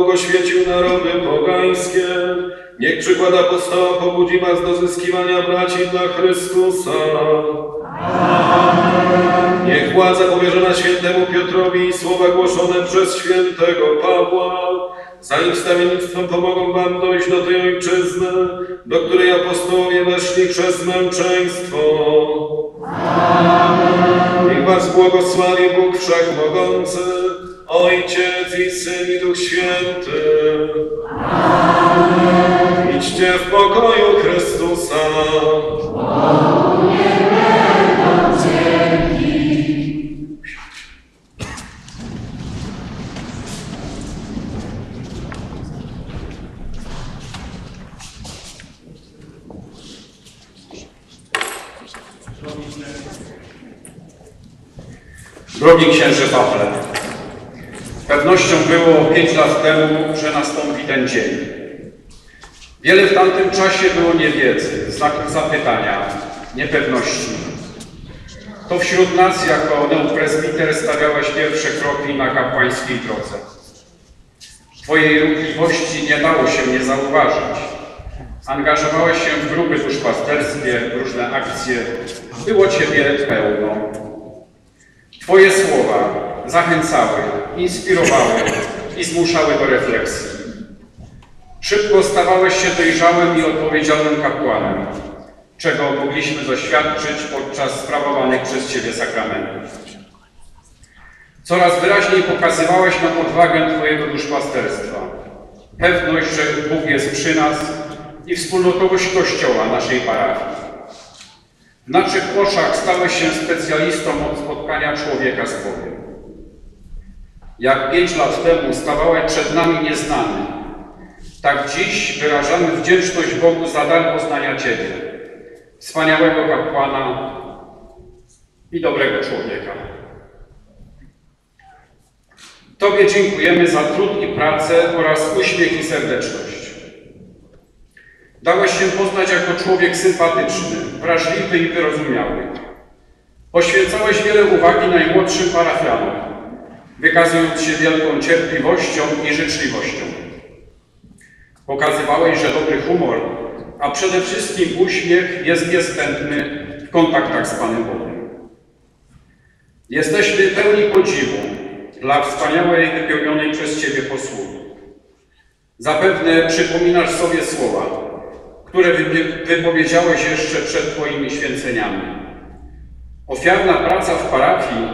oświecił narody pogańskie. Niech przykład apostoła pobudzi Was do zyskiwania braci dla Chrystusa. Niech władza powierzona świętemu Piotrowi i słowa głoszone przez świętego Pawła za ich stawiennictwem pomogą wam dojść do tej ojczyzny, do której apostołowie weszli przez męczeństwo. Niech was błogosławi Bóg Wszechmogący, Ojciec i Syn i Duch Święty. Idźcie w pokoju Chrystusa. Drogi księże Pawle, pewnością było pięć lat temu, że nastąpi ten dzień. Wiele w tamtym czasie było niewiedzy, znaków zapytania, niepewności. To wśród nas jako neopresbiter stawiałeś pierwsze kroki na kapłańskiej drodze. Twojej ruchliwości nie dało się nie zauważyć. Angażowałeś się w grupy duszpasterskie, w różne akcje. Było Ciebie pełno. Twoje słowa zachęcały, inspirowały i zmuszały do refleksji. Szybko stawałeś się dojrzałym i odpowiedzialnym kapłanem, czego mogliśmy doświadczyć podczas sprawowanych przez Ciebie sakramentów. Coraz wyraźniej pokazywałeś nam odwagę Twojego duszpasterstwa, pewność, że Bóg jest przy nas i wspólnotowość Kościoła naszej parafii. W naszych oczach stałeś się specjalistą od spotkania człowieka z Bogiem. Jak pięć lat temu stawałeś przed nami nieznany, tak dziś wyrażamy wdzięczność Bogu za dar poznania Ciebie, wspaniałego kapłana i dobrego człowieka. Tobie dziękujemy za trud i pracę oraz uśmiech i serdeczność. Dałeś się poznać jako człowiek sympatyczny, wrażliwy i wyrozumiały. Poświęcałeś wiele uwagi najmłodszym parafianom, wykazując się wielką cierpliwością i życzliwością. Pokazywałeś, że dobry humor, a przede wszystkim uśmiech jest niezbędny w kontaktach z Panem Bogiem. Jesteśmy pełni podziwu dla wspaniałej, wypełnionej przez Ciebie posługi. Zapewne przypominasz sobie słowa, które wypowiedziałeś jeszcze przed Twoimi święceniami. Ofiarna praca w parafii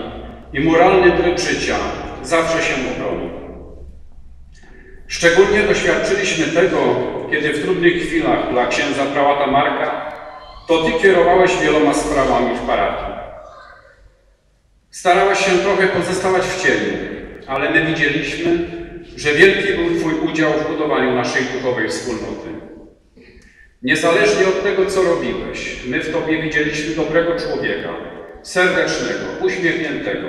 i moralny tryb życia zawsze się obroni. Szczególnie doświadczyliśmy tego, kiedy w trudnych chwilach dla księdza prałata Marka to Ty kierowałeś wieloma sprawami w parafii. Starałeś się trochę pozostawać w cieniu, ale my widzieliśmy, że wielki był Twój udział w budowaniu naszej duchowej wspólnoty. Niezależnie od tego, co robiłeś, my w Tobie widzieliśmy dobrego człowieka, serdecznego, uśmiechniętego,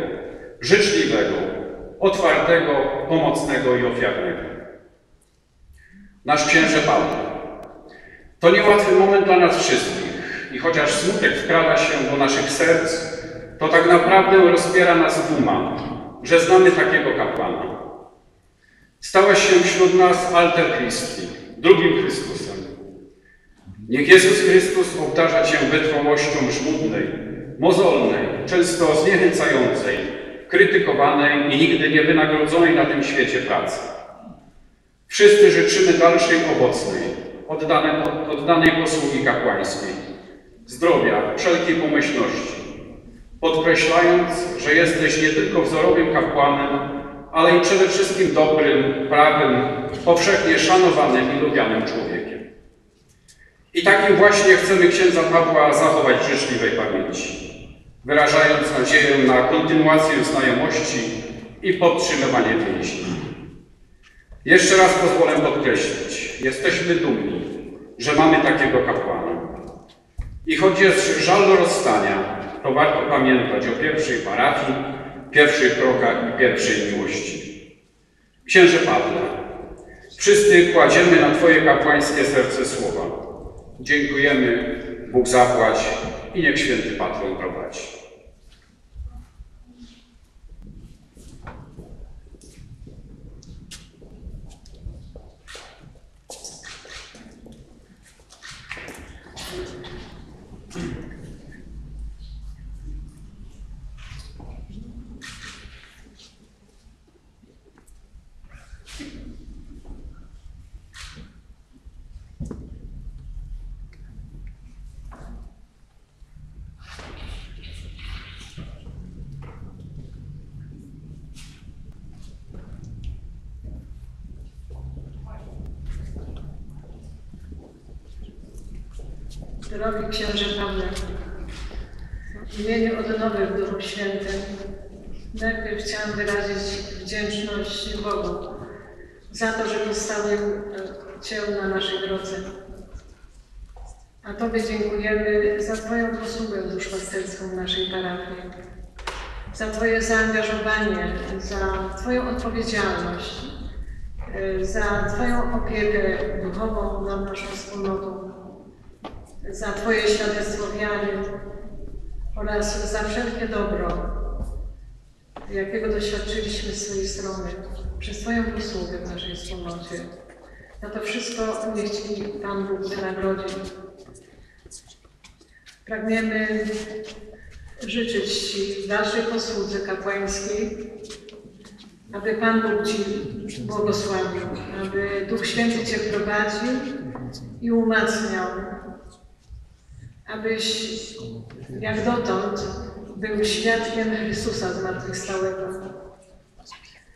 życzliwego, otwartego, pomocnego i ofiarnego. Nasz księże Paweł, To niełatwy moment dla nas wszystkich i chociaż smutek wkrada się do naszych serc, to tak naprawdę rozpiera nas duma, że znamy takiego kapłana. Stałeś się wśród nas Alter Christi, drugim Chrystusem. Niech Jezus Chrystus obdarza Cię wytrwałością żmudnej, mozolnej, często zniechęcającej, krytykowanej i nigdy nie wynagrodzonej na tym świecie pracy. Wszyscy życzymy dalszej owocnej, oddanej, oddanej posługi kapłańskiej, zdrowia, wszelkiej pomyślności, podkreślając, że jesteś nie tylko wzorowym kapłanem, ale i przede wszystkim dobrym, prawym, powszechnie szanowanym i lubianym człowiekiem. I takim właśnie chcemy księdza Pawła zachować w życzliwej pamięci, wyrażając nadzieję na kontynuację znajomości i podtrzymywanie więzi. Jeszcze raz pozwolę podkreślić, jesteśmy dumni, że mamy takiego kapłana. I choć jest żal do rozstania, to warto pamiętać o pierwszej parafii, pierwszych krokach i pierwszej miłości. Księże Pawle, wszyscy kładziemy na Twoje kapłańskie serce słowa. Dziękujemy, Bóg zapłać i niech święty patron prowadzi. Drogi księże Pawle, w imieniu odnowy w Duchu Świętym najpierw chciałam wyrazić wdzięczność Bogu za to, że postawił e, Cię na naszej drodze. A Tobie dziękujemy za Twoją posługę duszpasterską w naszej parafii, za Twoje zaangażowanie, za Twoją odpowiedzialność, e, za Twoją opiekę duchową nad naszą wspólnotą za Twoje świadectwo wiary oraz za wszelkie dobro, jakiego doświadczyliśmy z Twojej strony przez Twoją posługę w naszej wspólnocie. Za to wszystko niech Ci Pan Bóg wynagrodzi. Pragniemy życzyć Ci dalszej posłudze kapłańskiej, aby Pan Bóg Ci błogosławił, aby Duch Święty Cię prowadził i umacniał abyś jak dotąd był świadkiem Chrystusa zmartwychwstałego,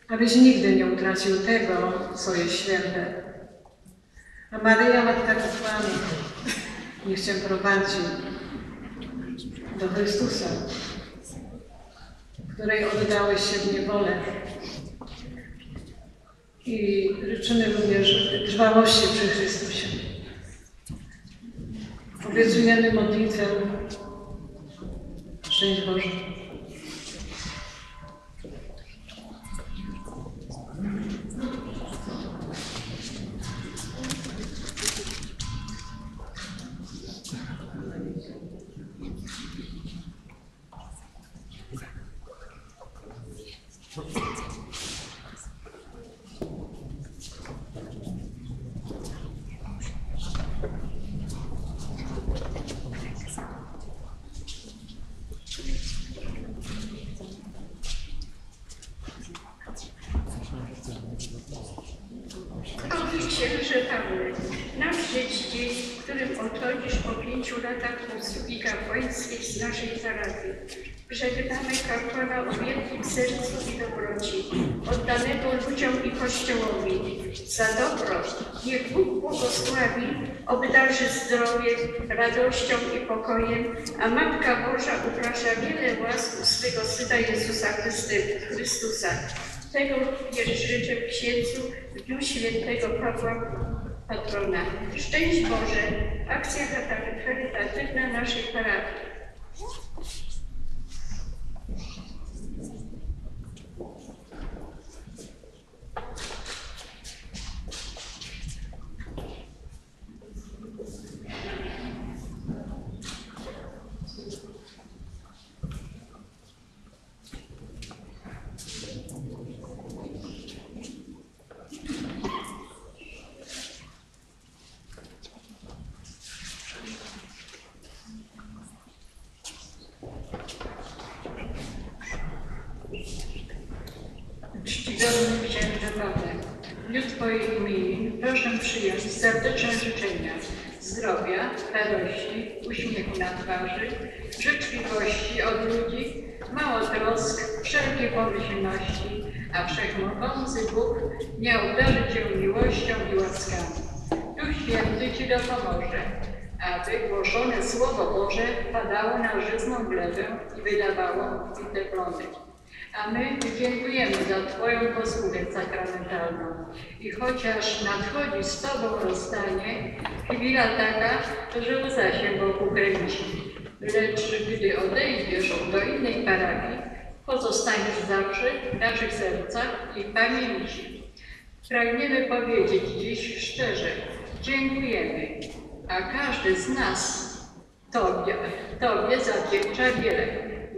abyś nigdy nie utracił tego, co jest święte. A Maryja, Matka Kapłanów, niech Cię prowadzi do Chrystusa, której oddałeś się w niewolę. I życzymy również trwałości przy Chrystusie. Obiecujemy modlitwę. Szczęść Boże. Drogi księże Pawle, nadszedł dzień, w którym odchodzisz po pięciu latach posługi kapłańskiej z naszej parafii. Żegnamy kapłana o wielkim sercu i dobroci, oddanego ludziom i Kościołowi. Za dobro niech Bóg błogosławi, obdarzy zdrowiem, radością i pokojem, a Matka Boża uprasza wiele łask u swego Syna Jezusa Chrysty- Chrystusa. Tego również życzę księdzu w dniu świętego Pawła patrona. Szczęść Boże, akcja charytatywna naszej parafii. Czcigodny Księże Wodek, w dniu Twojej imieni proszę przyjąć serdeczne życzenia zdrowia, radości, uśmiechu na twarzy, życzliwości od ludzi, mało trosk, wszelkiej pomyślności, a Wszechmogący Bóg nie obdarzy Cię miłością i łaskami. Duch Święty Ci dopomoże aby głoszone Słowo Boże padało na żyzną glebę i wydawało kwite plony. A my dziękujemy za Twoją posługę sakramentalną. I chociaż nadchodzi z Tobą rozstanie, chwila taka, że łza się wokół kręci. Lecz gdy odejdziesz do innej parafii, pozostaniesz zawsze w naszych sercach i pamięci. Pragniemy powiedzieć dziś szczerze, dziękujemy, a każdy z nas Tobie, Tobie zawdzięcza wiele,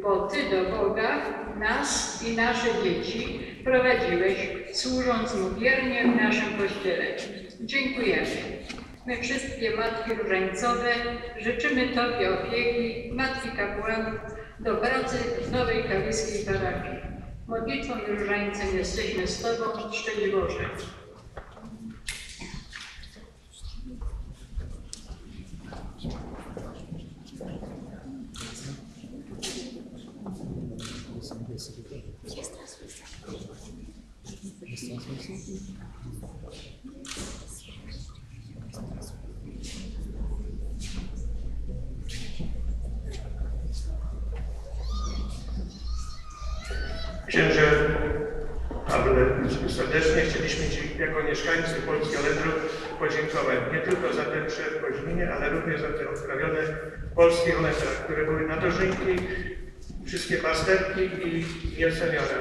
bo Ty do Boga nas i nasze dzieci prowadziłeś, służąc Mu wiernie w naszym Kościele. Dziękujemy. My wszystkie Matki Różańcowe życzymy Tobie opieki, Matki Kapłanów, do pracy w Nowej Kaliskiej Parafii. Modlitwą i Różańcem jesteśmy z Tobą, szczęść Boże. Księże Pawle, serdecznie chcieliśmy Ci jako mieszkańcy Polski Aledru podziękować nie tylko za ten przed w Koźminie, ale również za te odprawione polskie Aledra, które były na dożynki, wszystkie pasterki i nie seniora.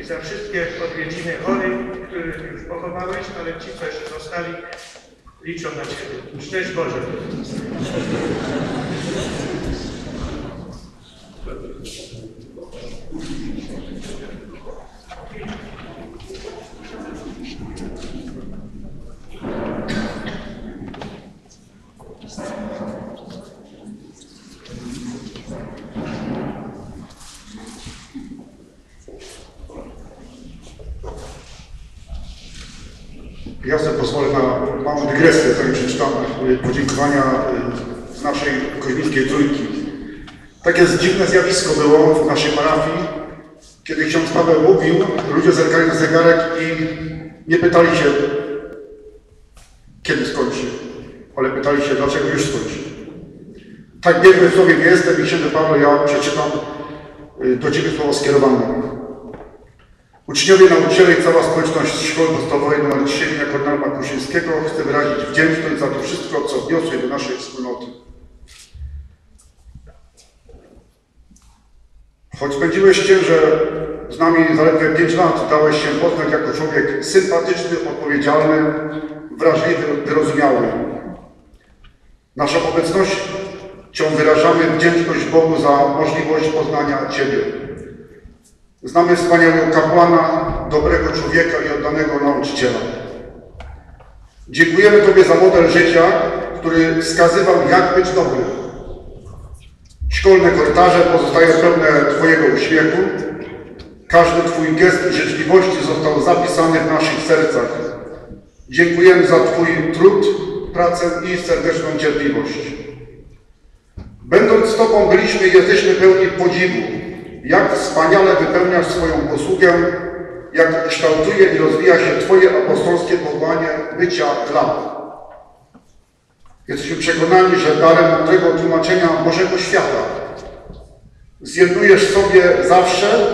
I za wszystkie odwiedziny chorych, których już pochowałeś, ale ci, co zostali, liczą na Ciebie. Szczęść Boże. Ja sobie pozwolę na małą dygresję, zanim przeczytam podziękowania y, z naszej koźmińskiej trójki. Takie dziwne zjawisko było w naszej parafii, kiedy ksiądz Paweł mówił, ludzie zerkali na zegarek i nie pytali się, kiedy skończy, ale pytali się, dlaczego już skończy. Tak biegły nie jestem i księże Paweł, ja przeczytam y, do Ciebie słowo skierowane. Uczniowie, nauczyciele i cała społeczność szkoły podstawowej nr 3 imienia Kornela Makuszyńskiego chce wyrazić wdzięczność za to wszystko, co wniosłeś do naszej wspólnoty. Choć spędziłeś księże z nami zaledwie 5 lat, dałeś się poznać jako człowiek sympatyczny, odpowiedzialny, wrażliwy, wyrozumiały. Naszą obecnością wyrażamy wdzięczność Bogu za możliwość poznania Ciebie. Znamy wspaniałego kapłana, dobrego człowieka i oddanego nauczyciela. Dziękujemy Tobie za model życia, który wskazywał, jak być dobrym. Szkolne korytarze pozostają pełne Twojego uśmiechu. Każdy Twój gest życzliwości został zapisany w naszych sercach. Dziękujemy za Twój trud, pracę i serdeczną cierpliwość. Będąc z Tobą byliśmy i jesteśmy pełni podziwu, jak wspaniale wypełniasz swoją posługę, jak kształtuje i rozwija się Twoje apostolskie powołanie bycia dla. Jesteśmy przekonani, że darem mądrego tłumaczenia Bożego świata zjednujesz sobie zawsze,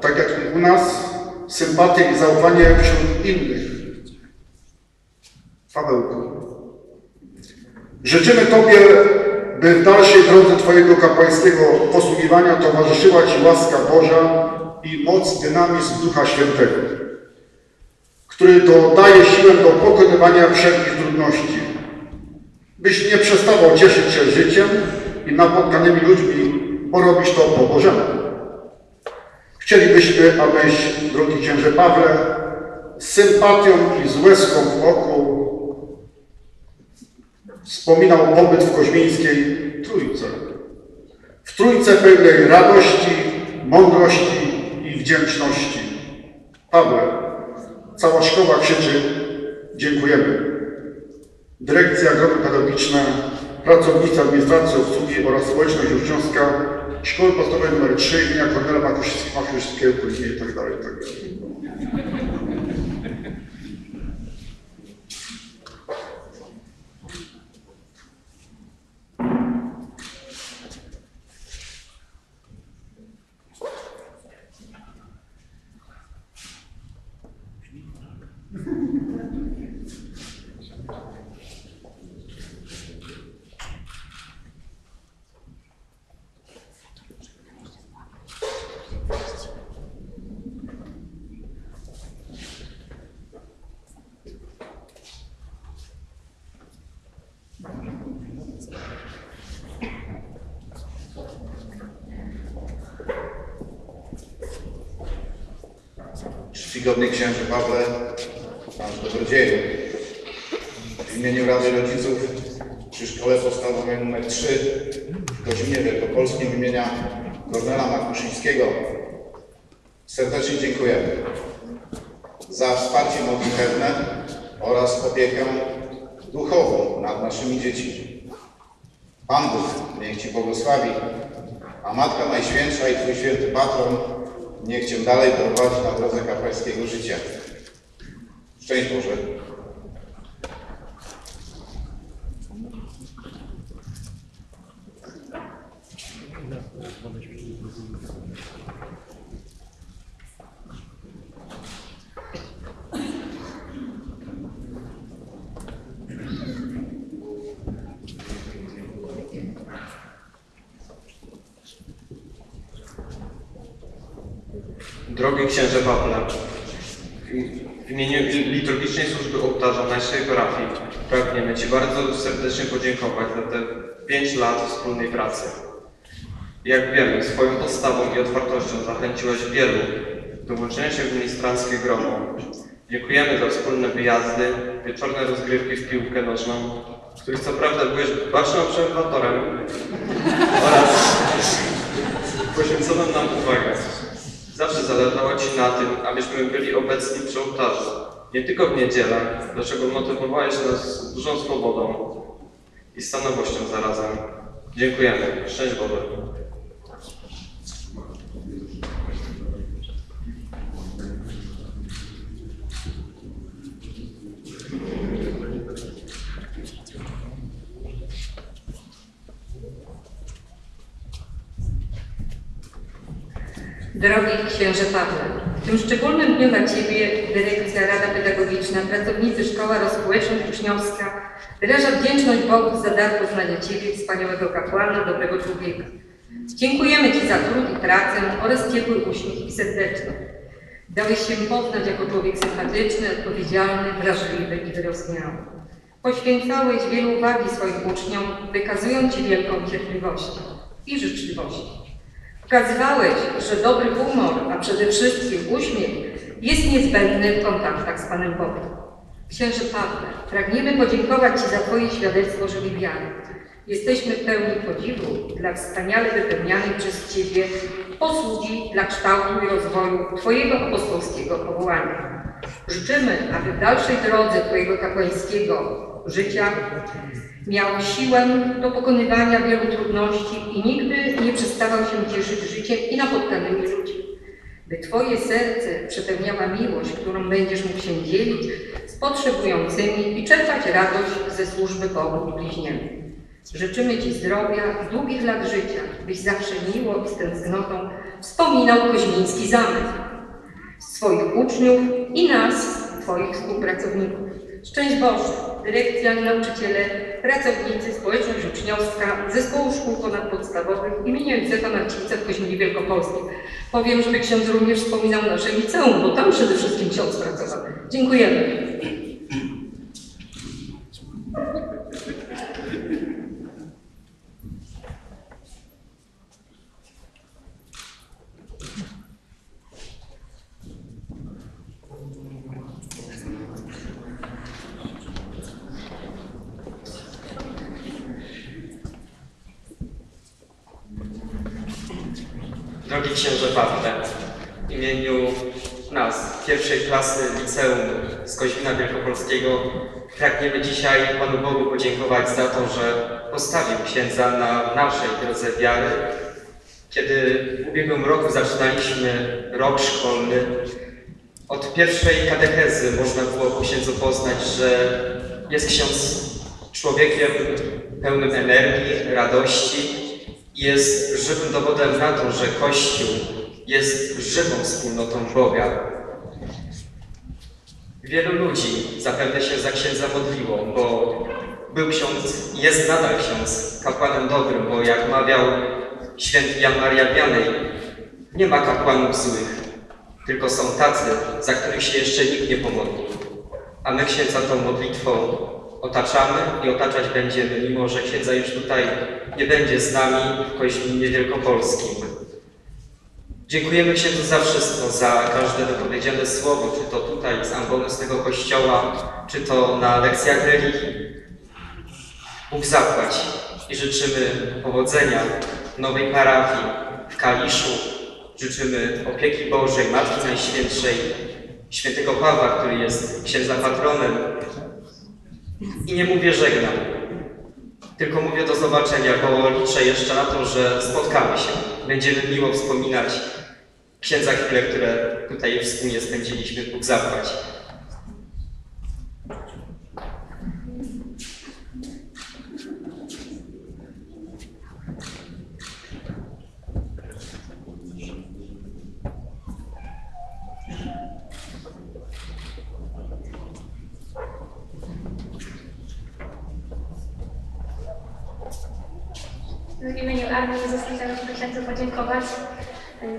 tak jak i u nas, sympatię i zaufanie wśród innych. Pawełku, życzymy Tobie, by w dalszej drodze Twojego kapłańskiego posługiwania towarzyszyła Ci łaska Boża i moc, dynamizm Ducha Świętego, który dodaje siłę do pokonywania wszelkich trudności. Byś nie przestawał cieszyć się życiem i napotkanymi ludźmi, bo robisz to po Bożemu. Chcielibyśmy, abyś, drogi księże Pawle, z sympatią i z łezką w oku wspominał pobyt w Koźmińskiej Trójce. W Trójce pełnej radości, mądrości i wdzięczności. Pawle, cała szkoła krzyczy dziękujemy. Dyrekcja, grupy pedagogiczne, pracownicy administracji, obsługi oraz społeczność uczniowska Szkoły Podstawowej nr 3 imienia Kornela Makuszewskiego, później i tak dalej, i tak dalej. Czcigodny księże Pawle, nasz dobrodzieju, w imieniu Rady Rodziców przy Szkole Podstawowej nr 3 w Godzinie Wielkopolskim imienia Kornela Makuszyńskiego serdecznie dziękujemy za wsparcie modlitewne oraz opiekę duchową nad naszymi dziećmi. Pan Bóg niech Ci błogosławi, a Matka Najświętsza i Twój święty patron niech Cię dalej prowadzi na drodze kapłańskiego życia. Szczęść Boże. Drogi księże Pawle, w imieniu liturgicznej służby ołtarza naszej parafii pragniemy Ci bardzo serdecznie podziękować za te pięć lat wspólnej pracy. Jak wiemy, swoją postawą i otwartością zachęciłeś wielu do włączenia się w ministranckie grono. Dziękujemy za wspólne wyjazdy, wieczorne rozgrywki w piłkę nożną, w których co prawda byłeś bacznym obserwatorem oraz poświęconą nam uwagę. Zawsze zależało Ci na tym, abyśmy byli obecni przy ołtarzu, nie tylko w niedzielę, dlaczego motywowałeś nas dużą swobodą i stanownością zarazem. Dziękujemy. Szczęść Boże. Drogi księże Pawle, w tym szczególnym dniu dla Ciebie dyrekcja, Rada Pedagogiczna, pracownicy szkoła oraz społeczność uczniowska wyraża wdzięczność Bogu za dar poznania Ciebie, wspaniałego kapłana, dobrego człowieka. Dziękujemy Ci za trud i pracę oraz ciepły uśmiech i serdeczność. Dałeś się poznać jako człowiek sympatyczny, odpowiedzialny, wrażliwy i wyrozumiały. Poświęcałeś wielu uwagi swoim uczniom, wykazując Ci wielką cierpliwością i życzliwością. Pokazywałeś, że dobry humor, a przede wszystkim uśmiech jest niezbędny w kontaktach z Panem Bogiem. Księże Pawle, pragniemy podziękować Ci za Twoje świadectwo żywej wiary. Jesteśmy pełni podziwu dla wspaniale wypełnianej przez Ciebie posługi dla kształtu i rozwoju Twojego apostolskiego powołania. Życzymy, aby w dalszej drodze Twojego kapłańskiego życia miał siłę do pokonywania wielu trudności i nigdy nie przestawał się cieszyć życiem i napotkanymi ludźmi. By Twoje serce przepełniała miłość, którą będziesz mógł się dzielić z potrzebującymi i czerpać radość ze służby Bogu i bliźniemu. Życzymy Ci zdrowia długich lat życia, byś zawsze miło i z tęsknotą wspominał Koźmiński Zamek, swoich uczniów i nas, Twoich współpracowników. Szczęść Boże, dyrekcja, nauczyciele, pracownicy, społeczność uczniowska, zespołu szkół ponadpodstawowych imienia Józefa Marcińca w Koźminie Wielkopolskim. Powiem, żeby ksiądz również wspominał nasze liceum, bo tam przede wszystkim ksiądz pracował. Dziękujemy. Drogi księże Pawle, w imieniu nas, pierwszej klasy liceum z Koźmina Wielkopolskiego pragniemy dzisiaj Panu Bogu podziękować za to, że postawił księdza na naszej drodze wiary. Kiedy w ubiegłym roku zaczynaliśmy rok szkolny, od pierwszej katechezy można było po księdzu poznać, że jest ksiądz człowiekiem pełnym energii, radości jest żywym dowodem na to, że Kościół jest żywą wspólnotą Boga. Wielu ludzi zapewne się za księdza modliło, bo był ksiądz, jest nadal ksiądz kapłanem dobrym, bo jak mawiał święty Jan Maria Wianej, nie ma kapłanów złych, tylko są tacy, za których się jeszcze nikt nie pomodlił. A my księdza tą modlitwą otaczamy i otaczać będziemy, mimo że księdza już tutaj nie będzie z nami w Koźminie Wielkopolskim. Dziękujemy księdzu za wszystko, za każde wypowiedziane słowo, czy to tutaj z ambony z tego kościoła, czy to na lekcjach religii. Bóg zapłać i życzymy powodzenia w nowej parafii w Kaliszu. Życzymy opieki Bożej, Matki Najświętszej, świętego Pawła, który jest księdza patronem. I nie mówię żegnam, tylko mówię do zobaczenia, bo liczę jeszcze na to, że spotkamy się. Będziemy miło wspominać księdza chwile, które tutaj wspólnie spędziliśmy. Bóg zapłać. Imieniu Armii Jezusa księdzu podziękować.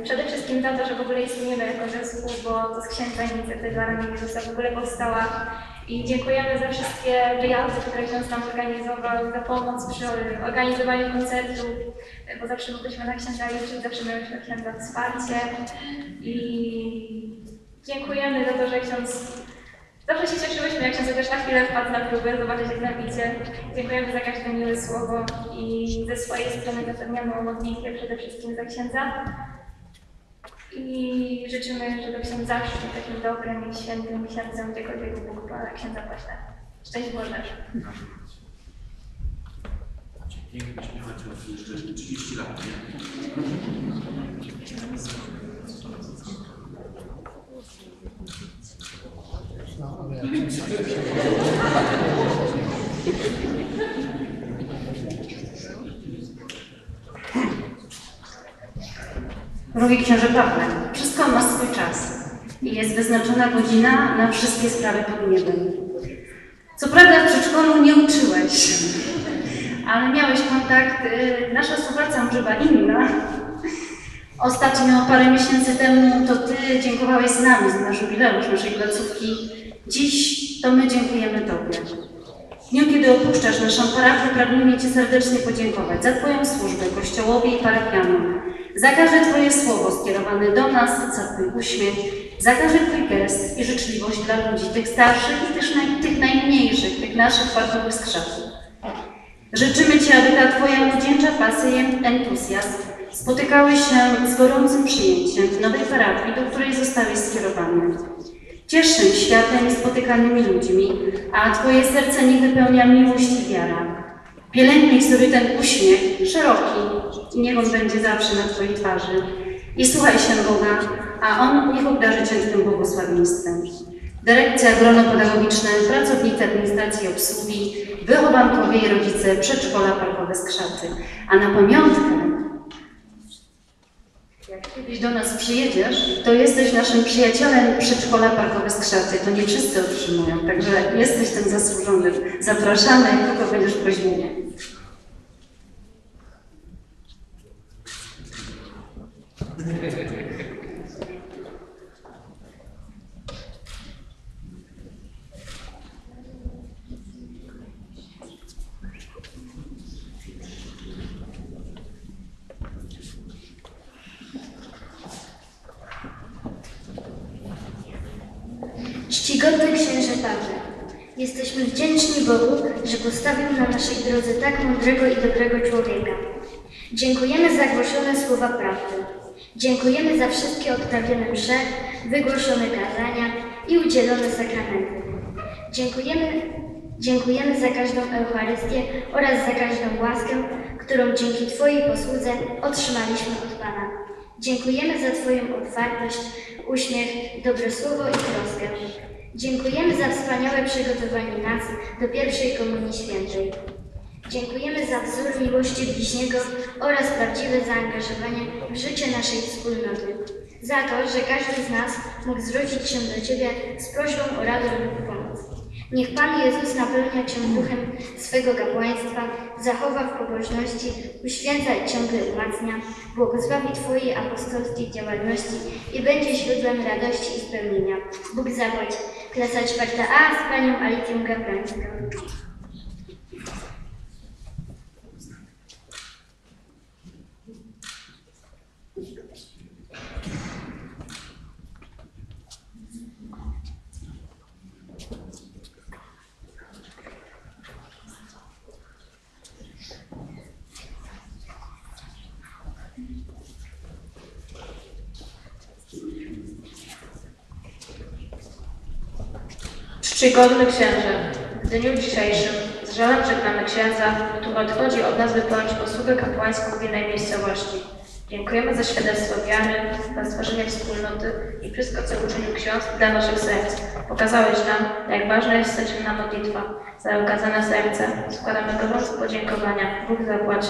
Przede wszystkim za to, że w ogóle istniejemy jako zespół, bo to z księdza inicjatywa Armii Jezusa w ogóle powstała. I dziękujemy za wszystkie wyjazdy, które ksiądz nam organizował, za pomoc przy organizowaniu koncertów, bo zawsze mogliśmy na księdza liczyć, zawsze mieliśmy księdza wsparcie. I dziękujemy za to, że ksiądz Zawsze się cieszyłyśmy, jak ksiądz chociaż na chwilę wpadł na próbę, zobaczyć jak nam idzie. Dziękujemy za każde miłe słowo i ze swojej strony zapewniamy o modlitwie przede wszystkim za księdza. I życzymy, żeby ksiądz zawsze był takim dobrym i świętym księdzem, gdziekolwiek Bóg ma księdza pośle. Szczęść Boże. Pięknie chodził jeszcze 30 lat, nie? Drogi księże Pawle, wszystko ma swój czas i jest wyznaczona godzina na wszystkie sprawy pod niebem. Co prawda w przedszkolu nie uczyłeś, ale miałeś kontakt, y, nasza współpraca może inna. Ostatnio, parę miesięcy temu, to Ty dziękowałeś z nami za nasz jubileusz naszej placówki. Dziś to my dziękujemy Tobie. W dniu, kiedy opuszczasz naszą parafię, pragniemy Ci serdecznie podziękować za Twoją służbę Kościołowi i parafianom, za każde Twoje słowo skierowane do nas, za Twój uśmiech, za każdy Twój gest i życzliwość dla ludzi, tych starszych i też naj, tych najmniejszych, tych naszych parkowych skrzatów. Życzymy Ci, aby ta Twoja młodzieńcza pasja i entuzjazm spotykały się z gorącym przyjęciem w nowej parafii, do której zostałeś skierowany. Ciesz światem i spotykanymi ludźmi, a Twoje serce niech wypełnia miłość i wiara. Pielęgnuj sobie ten uśmiech szeroki i niech on będzie zawsze na Twojej twarzy. I słuchaj się Boga, a On niech obdarzy Cię tym błogosławieństwem. Dyrekcja agronopedagogiczna, pracownicy administracji obsługi, wychowankowie i rodzice, przedszkola parkowe Skrzaty. A na pamiątkę jak kiedyś do nas przyjedziesz, to jesteś naszym przyjacielem przedszkola Parkowe Skrzaty. To nie wszyscy otrzymują, także jesteś tym zasłużony. Zapraszamy, kogo będziesz w Koźminie. Czcigodny księże Pawle, jesteśmy wdzięczni Bogu, że postawił na naszej drodze tak mądrego i dobrego człowieka. Dziękujemy za głoszone słowa prawdy. Dziękujemy za wszystkie odprawione msze, wygłoszone kazania i udzielone sakramenty. Dziękujemy, dziękujemy za każdą Eucharystię oraz za każdą łaskę, którą dzięki Twojej posłudze otrzymaliśmy od Pana. Dziękujemy za Twoją otwartość, uśmiech, dobre słowo i troskę. Dziękujemy za wspaniałe przygotowanie nas do pierwszej Komunii Świętej. Dziękujemy za wzór miłości bliźniego oraz prawdziwe zaangażowanie w życie naszej wspólnoty. Za to, że każdy z nas mógł zwrócić się do Ciebie z prośbą o radę lub pomoc. Niech Pan Jezus napełnia Cię duchem swego kapłaństwa, zachowa w pobożności, uświęca i ciągle umacnia, błogosławi Twojej apostolskiej działalności i będzie źródłem radości i spełnienia. Bóg zapłać. Класса 4А с панем Алитием Гавранского. Czcigodny księże, w dniu dzisiejszym z żalem żegnamy księdza, który odchodzi od nas wypełnić posługę kapłańską w innej miejscowości. Dziękujemy za świadectwo wiary, za stworzenie wspólnoty i wszystko, co uczynił ksiądz dla naszych serc. Pokazałeś nam, jak ważna jest codzienna modlitwa. Za ukazane serce składamy gorące podziękowania. Bóg zapłaci.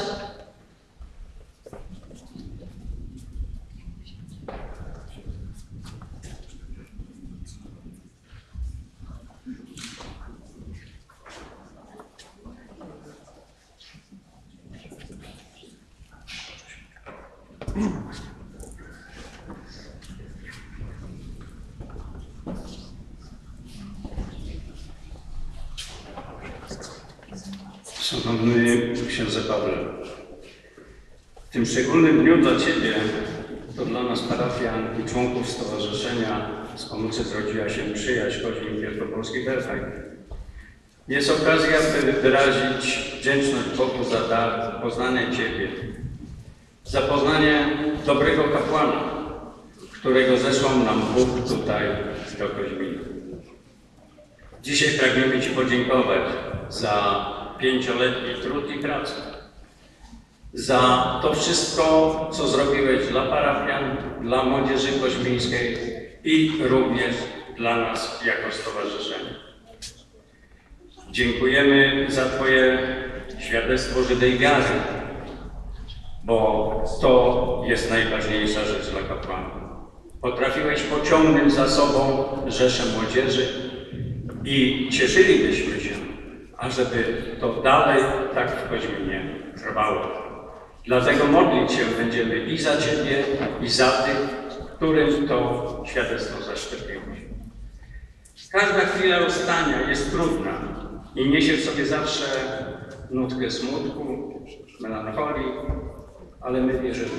Księże Pawle, w tym szczególnym dniu dla Ciebie, to dla nas parafian i członków Stowarzyszenia z Pomocy zrodziła się przyjaźń Koźmin Wielkopolski Berfaj. Jest okazja, by wyrazić wdzięczność Bogu za dar poznania Ciebie, za poznanie dobrego kapłana, którego zesłał nam Bóg tutaj do Koźmina. Dzisiaj pragniemy Ci podziękować za pięcioletni trud i pracę. Za to wszystko, co zrobiłeś dla parafian, dla młodzieży koźmińskiej i również dla nas jako stowarzyszenia. Dziękujemy za Twoje świadectwo Żydej wiary, bo to jest najważniejsza rzecz dla kapłana. Potrafiłeś pociągnąć za sobą rzeszę młodzieży i cieszylibyśmy się, ażeby to dalej tak w Koźminie trwało. Dlatego modlić się będziemy i za Ciebie, i za tych, którym to świadectwo zaszczepiłeś. Każda chwila rozstania jest trudna i niesie w sobie zawsze nutkę smutku, melancholii, ale my wierzymy,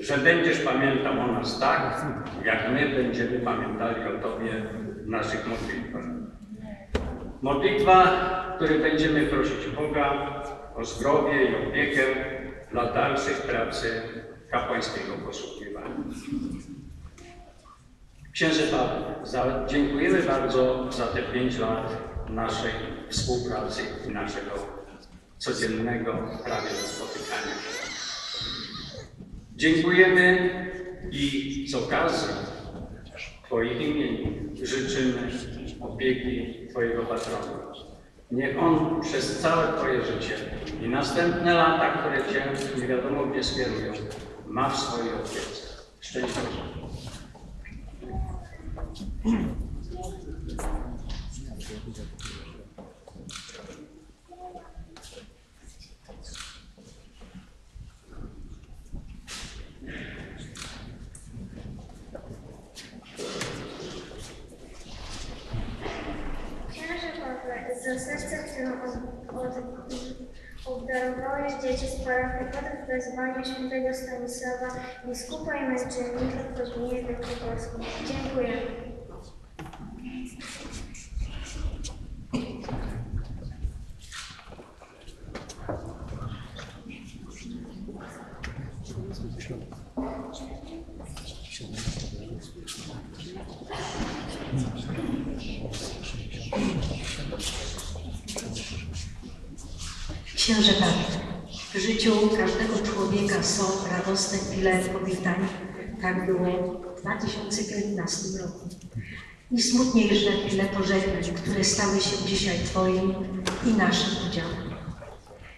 że będziesz pamiętał o nas tak, jak my będziemy pamiętali o Tobie w naszych modlitwach. Modlitwa, której będziemy prosić Boga o zdrowie i opiekę dla dalszej pracy kapłańskiego posługiwania. Księże Paweł, dziękujemy bardzo za te pięć lat naszej współpracy i naszego codziennego prawie spotykania się. Dziękujemy i z okazji Twoich imieni życzymy opieki Twojego patrona. Niech On przez całe Twoje życie i następne lata, które Cię nie wiadomo gdzie skierują, ma w swojej opiece. Szczęść Boże. Darowałeś dzieci z parafii parachodatów wezwania świętego Stanisława, biskupa i męczennika Kazimierza Wielkopolską. Dziękuję. Thank you. Księże Pawle, w życiu każdego człowieka są radosne chwile powitań. Tak było w 2015 roku. I smutniejsze chwile pożegnań, które stały się dzisiaj Twoim i naszym udziałem.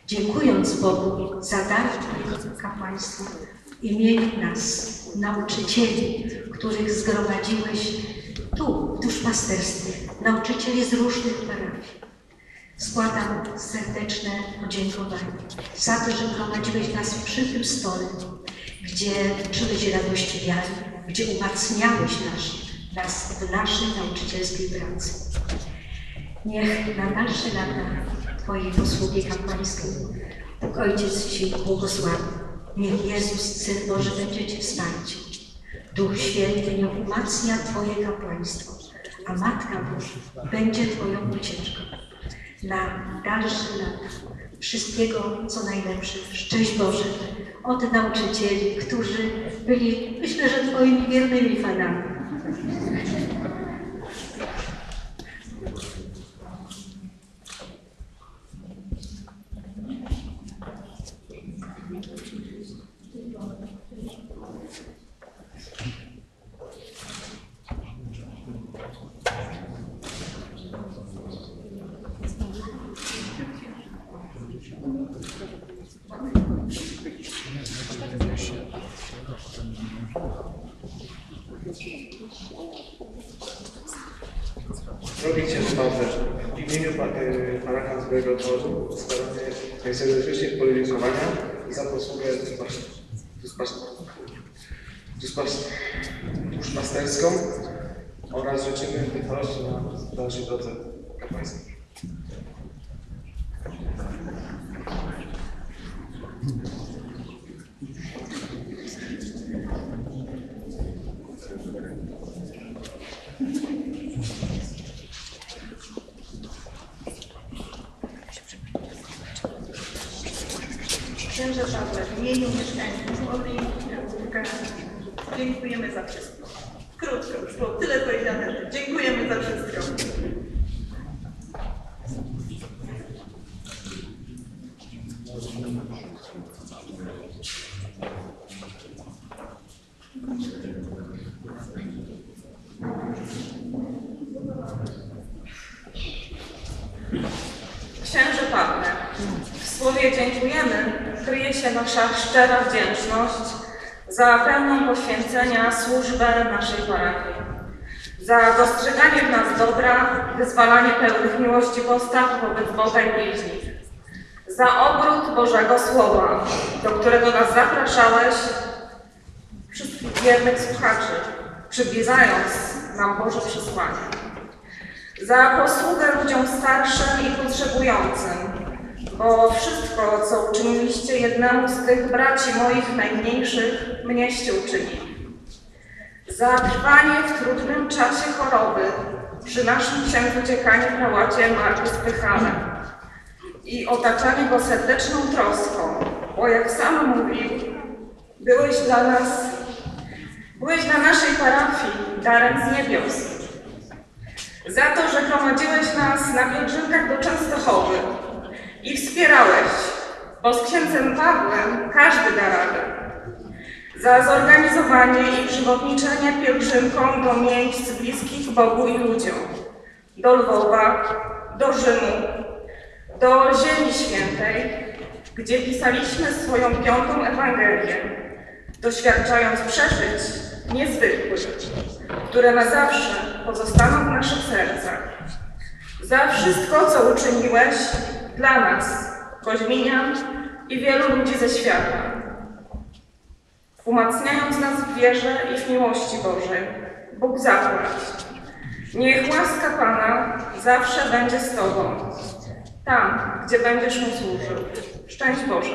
Dziękując Bogu za dar Twojego kapłaństwa w imieniu nas, nauczycieli, których zgromadziłeś tu, w duszpasterstwie, nauczycieli z różnych parafii. Składam serdeczne podziękowanie za to, że gromadziłeś nas przy tym stole, gdzie uczyłeś radości wiary, gdzie umacniałeś nas, nas w naszej nauczycielskiej pracy. Niech na dalsze lata Twojej posługi kapłańskiej Bóg Ojciec Ci błogosławi. Niech Jezus, Syn Boży, będzie Ci wsparciem. Duch Święty niech umacnia Twoje kapłaństwo, a Matka Boża będzie Twoją ucieczką. Na dalsze lata wszystkiego, co najlepsze. Szczęść Boże od nauczycieli, którzy byli, myślę, że Twoimi wiernymi fanami. W imieniu e, parachańskiego dworu składamy najserdeczniejsze podziękowania za posługę duszpas- duszpas- duszpas- duszpasterską oraz życzymy wytrwałości na dalszej drodze kapłańskiej. Księże Pawle, w imieniu mieszkańców Orli i dziękujemy za wszystko. Krótko, już było tyle powiedziane. Dziękujemy za wszystko. Księże Pawle, w słowie dziękujemy kryje się nasza szczera wdzięczność za pełną poświęcenia służbę naszej parafii, za dostrzeganie w nas dobra, wyzwalanie pełnych miłości postaw wobec Boga i za obrót Bożego Słowa, do którego nas zapraszałeś, wszystkich wiernych słuchaczy, przybliżając nam Boże przesłanie za posługę ludziom starszym i potrzebującym, bo wszystko, co uczyniliście jednemu z tych braci moich najmniejszych, mnieście uczynili. Za trwanie w trudnym czasie choroby przy naszym księdzu dziekanie prałacie Marku Spychale i otaczanie go serdeczną troską, bo jak sam mówił, byłeś dla nas, byłeś dla naszej parafii darem z niebios. Za to, że prowadziłeś nas na pielgrzymkach do Częstochowy i wspierałeś, bo z księdzem Pawłem każdy da radę. Za zorganizowanie i przewodniczenie pielgrzymkom do miejsc bliskich Bogu i ludziom. Do Lwowa, do Rzymu, do Ziemi Świętej, gdzie pisaliśmy swoją piątą Ewangelię, doświadczając przeżyć niezwykłych, które na zawsze pozostaną w naszych sercach. Za wszystko, co uczyniłeś dla nas, Koźminian i wielu ludzi ze świata, umacniając nas w wierze i w miłości Bożej. Bóg zapłać. Niech łaska Pana zawsze będzie z Tobą, tam, gdzie będziesz Mu służył. Szczęść Boże.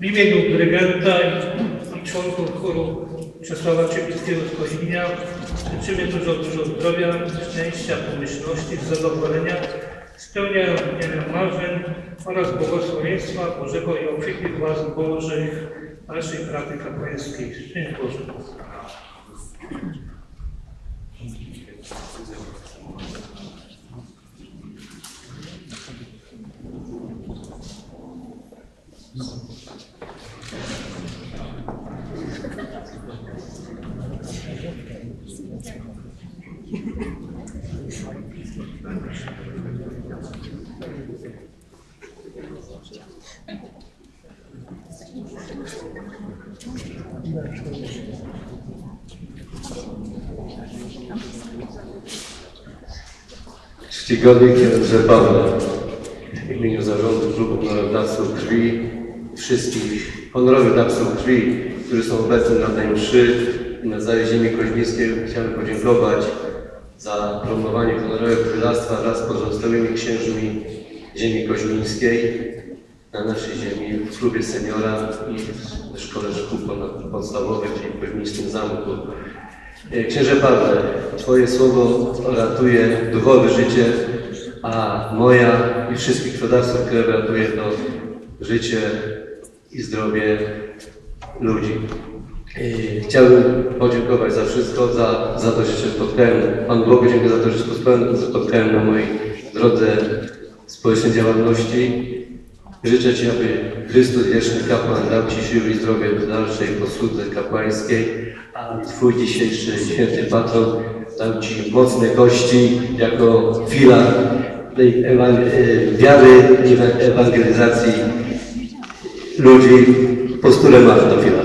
W imieniu dyrygenta i, i członków chóru Czesława Czepickiego z Koźminia życzymy dużo, dużo zdrowia, szczęścia, pomyślności, zadowolenia, spełniania marzeń oraz błogosławieństwa Bożego i opieki władz Bożych naszej pracy kapłańskiej. Szczęść Boże. Czcigodny księże Pawle, w imieniu zarządu Klubu Honorowych Dawców Krwi wszystkich. Honorowych dawców krwi, którzy są obecni na tej mszy i na całej ziemi koźmińskiej, chciałem podziękować za promowanie honorowego królestwa wraz z pozostałymi księżmi ziemi koźmińskiej na naszej ziemi w klubie seniora i w szkole szkół czyli w Koźmińskim Zamku. E, Księże Pawle, Twoje słowo ratuje duchowe życie, a moja i wszystkich krwiodawców krew ratuje to życie i zdrowie ludzi. E, Chciałbym podziękować za wszystko, za, za to, że się spotkałem. Panu Bogu dziękuję za to, że się spotkałem, na mojej drodze społecznej działalności. Życzę Ci, aby Chrystus wieczny kapłan dał Ci siły i zdrowie w dalszej posłudze kapłańskiej, a Twój dzisiejszy święty patron dał Ci mocne kości jako filar tej e, wiary i ewa- ewangelizacji ludzi. Postulę masz do filar.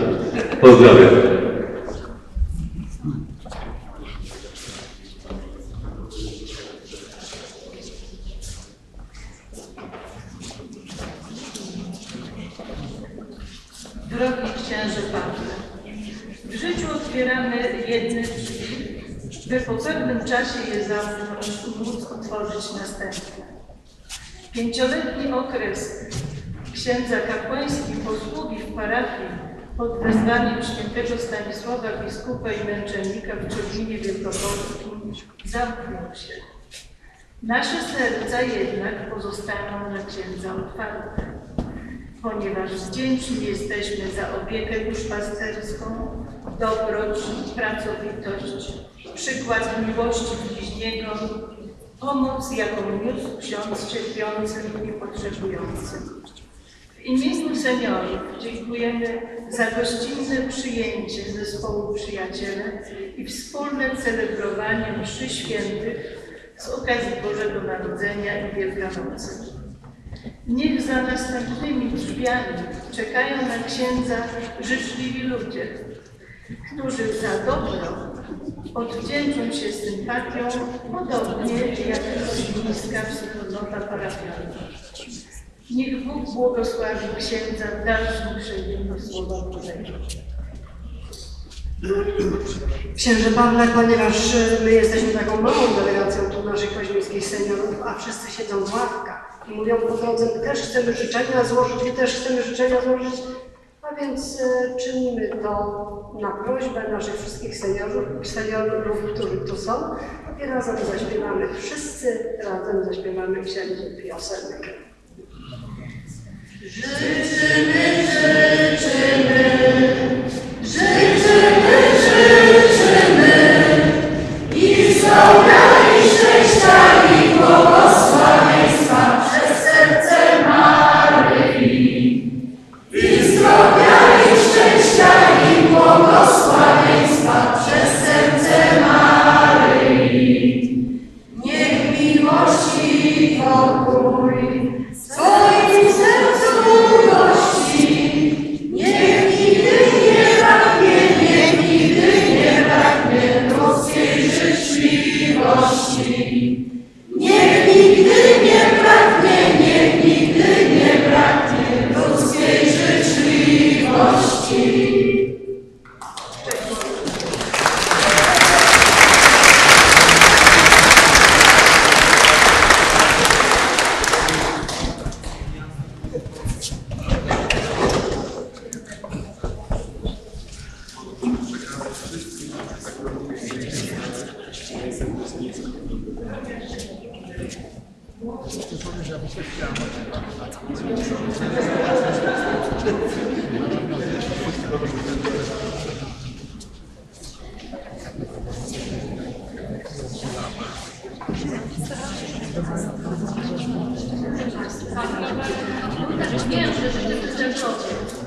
Pozdrawiam. Drogi księże w życiu otwieramy jedne drzwi, by po pewnym czasie je zamknąć i móc otworzyć następne. Pięcioletni okres księdza kapłańskiej posługi w parafii pod wezwaniem świętego Stanisława biskupa i męczennika w Czerwinie Wielkopolskim zamknął się. Nasze serca jednak pozostaną na księdza otwarte ponieważ wdzięczni jesteśmy za opiekę duszpasterską, dobroć, pracowitość, przykład miłości bliźniego, pomoc, jaką niósł ksiądz cierpiącym i potrzebującym. W imieniu seniorów dziękujemy za gościnne przyjęcie zespołu Przyjaciele i wspólne celebrowanie mszy świętych z okazji Bożego Narodzenia i Wielkanocy. Niech za następnymi drzwiami czekają na księdza życzliwi ludzie, którzy za dobro odwdzięczą się sympatią, podobnie jak rosyjska wspólnota parafialna. Niech Bóg błogosławi księdza w dalszym krzewieniu Słowa Bożego. Księże Pawle, ponieważ e, my jesteśmy taką małą delegacją tu naszych koźmińskich seniorów, a wszyscy siedzą w ławkach i mówią po drodze, my też chcemy życzenia złożyć, my też chcemy życzenia złożyć, a więc e, czynimy to na prośbę naszych wszystkich seniorów, seniorów, którzy tu są i razem zaśpiewamy, wszyscy razem zaśpiewamy księdzu piosenkę. Życzymy, życzymy, życzymy, życzymy i zdrowia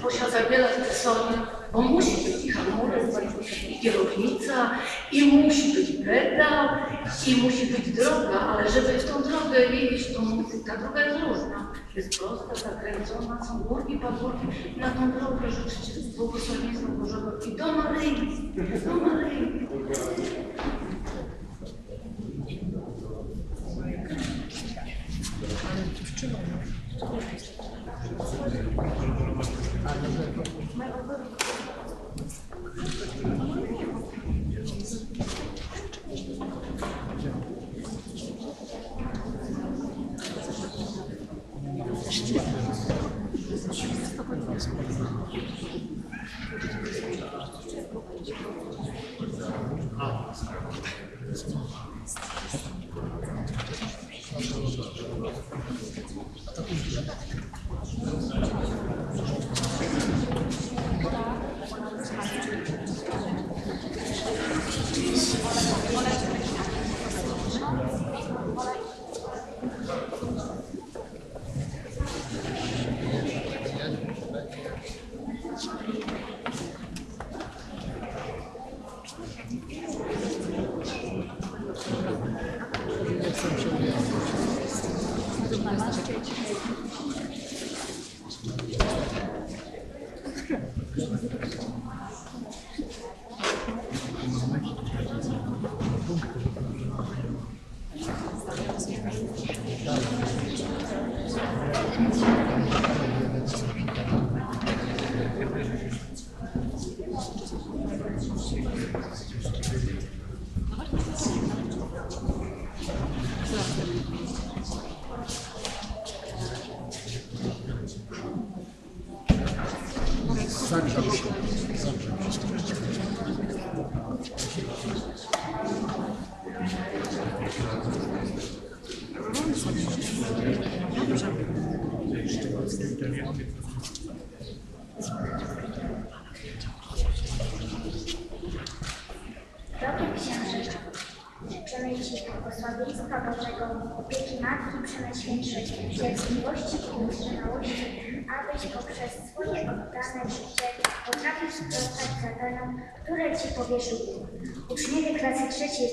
człowiek posiada wiele historii, bo musi być i hamulec, i kierownica, i musi być pedał, i musi być droga, ale żeby w tą drogę iść, to ta droga jest różna. Jest prosta, zakręcona, są górki, pagórki. Na tą drogę rzeczywiście z błogosławieństwa Bożego i do Maryi, do Maryi.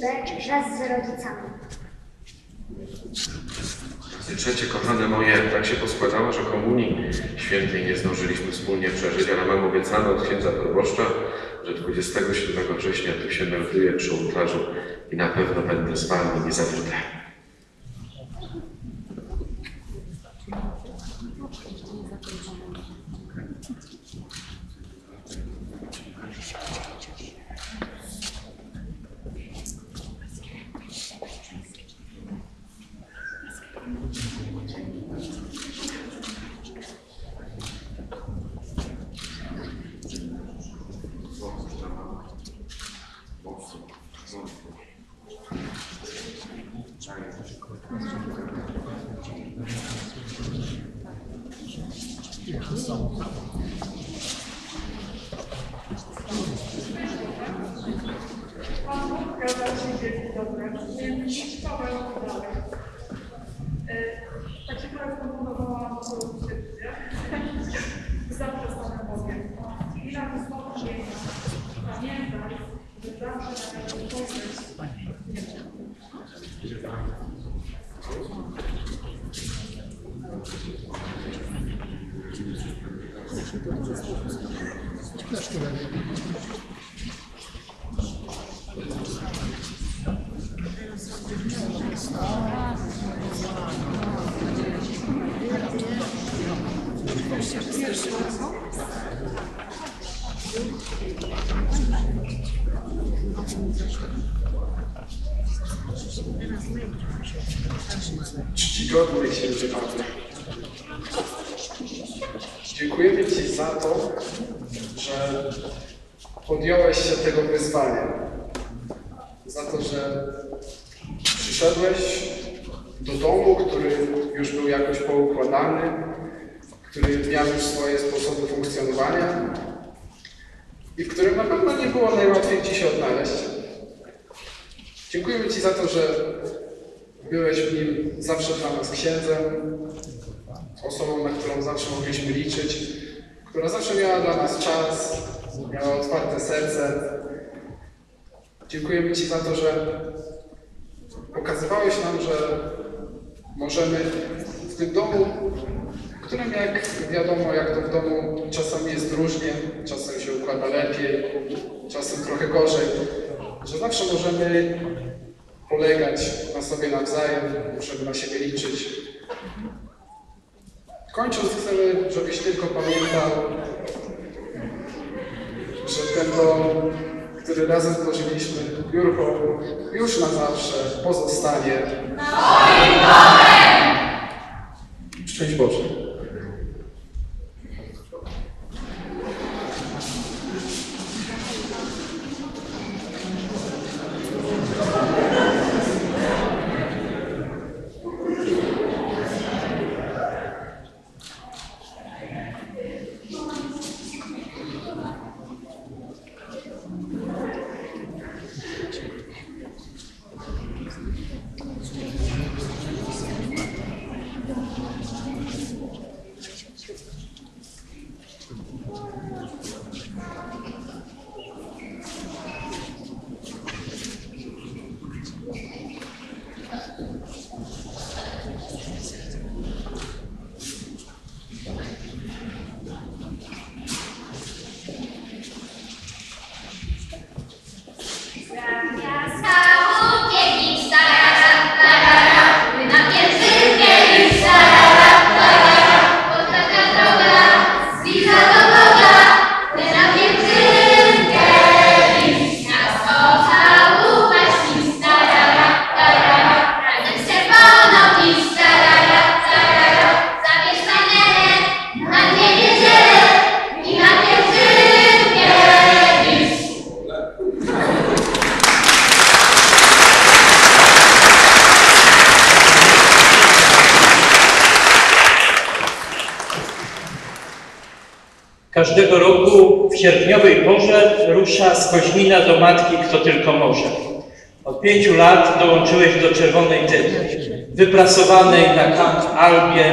B wraz z rodzicami. Trzecie, kochane moje, tak się poskładało, że komunii świętej nie zdążyliśmy wspólnie przeżyć, ale mam obiecane od księdza proboszcza, że 27 września tu się melduję przy ołtarzu i na pewno będę z wami nie zawiodę. Pan Bóg kazał się dzieci dobre, więc szkołę dalej. Tak się proponowałam do uczestnicy. Zawsze z Panem Bogiem. I na wystąpienie pamiętaj, że zawsze należy pomysł. Księży Pawle. Dziękujemy Ci za to, że podjąłeś się tego wyzwania. Za to, że przyszedłeś do domu, który już był jakoś poukładany, który miał już swoje sposoby funkcjonowania i w którym na pewno nie było najłatwiej Ci się odnaleźć. Dziękujemy Ci za to, że byłeś w nim zawsze dla nas księdzem, osobą, na którą zawsze mogliśmy liczyć, która zawsze miała dla nas czas, miała otwarte serce. Dziękujemy Ci za to, że pokazywałeś nam, że możemy w tym domu, w którym jak wiadomo, jak to w domu czasami jest różnie, czasem się układa lepiej, czasem trochę gorzej, że zawsze możemy polegać na sobie nawzajem, możemy na siebie liczyć. Kończąc chcemy, żebyś tylko pamiętał, że ten dom, który razem tworzyliśmy, biurko, już na zawsze pozostanie. Szczęść Boże. Do matki kto tylko może. Od pięciu lat dołączyłeś do Czerwonej Dyni, wyprasowanej na Camp Albie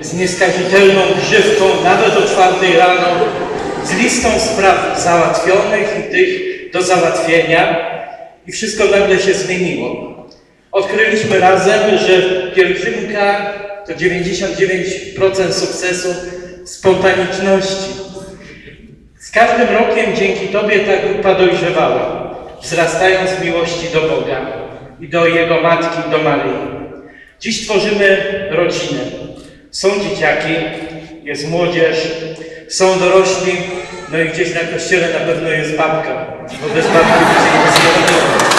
z nieskazitelną grzywką nawet o czwartej rano, z listą spraw załatwionych i tych do załatwienia i wszystko nagle się zmieniło. Odkryliśmy razem, że pielgrzymka to 99% sukcesu spontaniczności. Każdym rokiem dzięki Tobie ta grupa dojrzewała, wzrastając w miłości do Boga i do Jego Matki, do Maryi. Dziś tworzymy rodzinę. Są dzieciaki, jest młodzież, są dorośli, no i gdzieś na kościele na pewno jest babka, bo bez babki się nie zrobiło.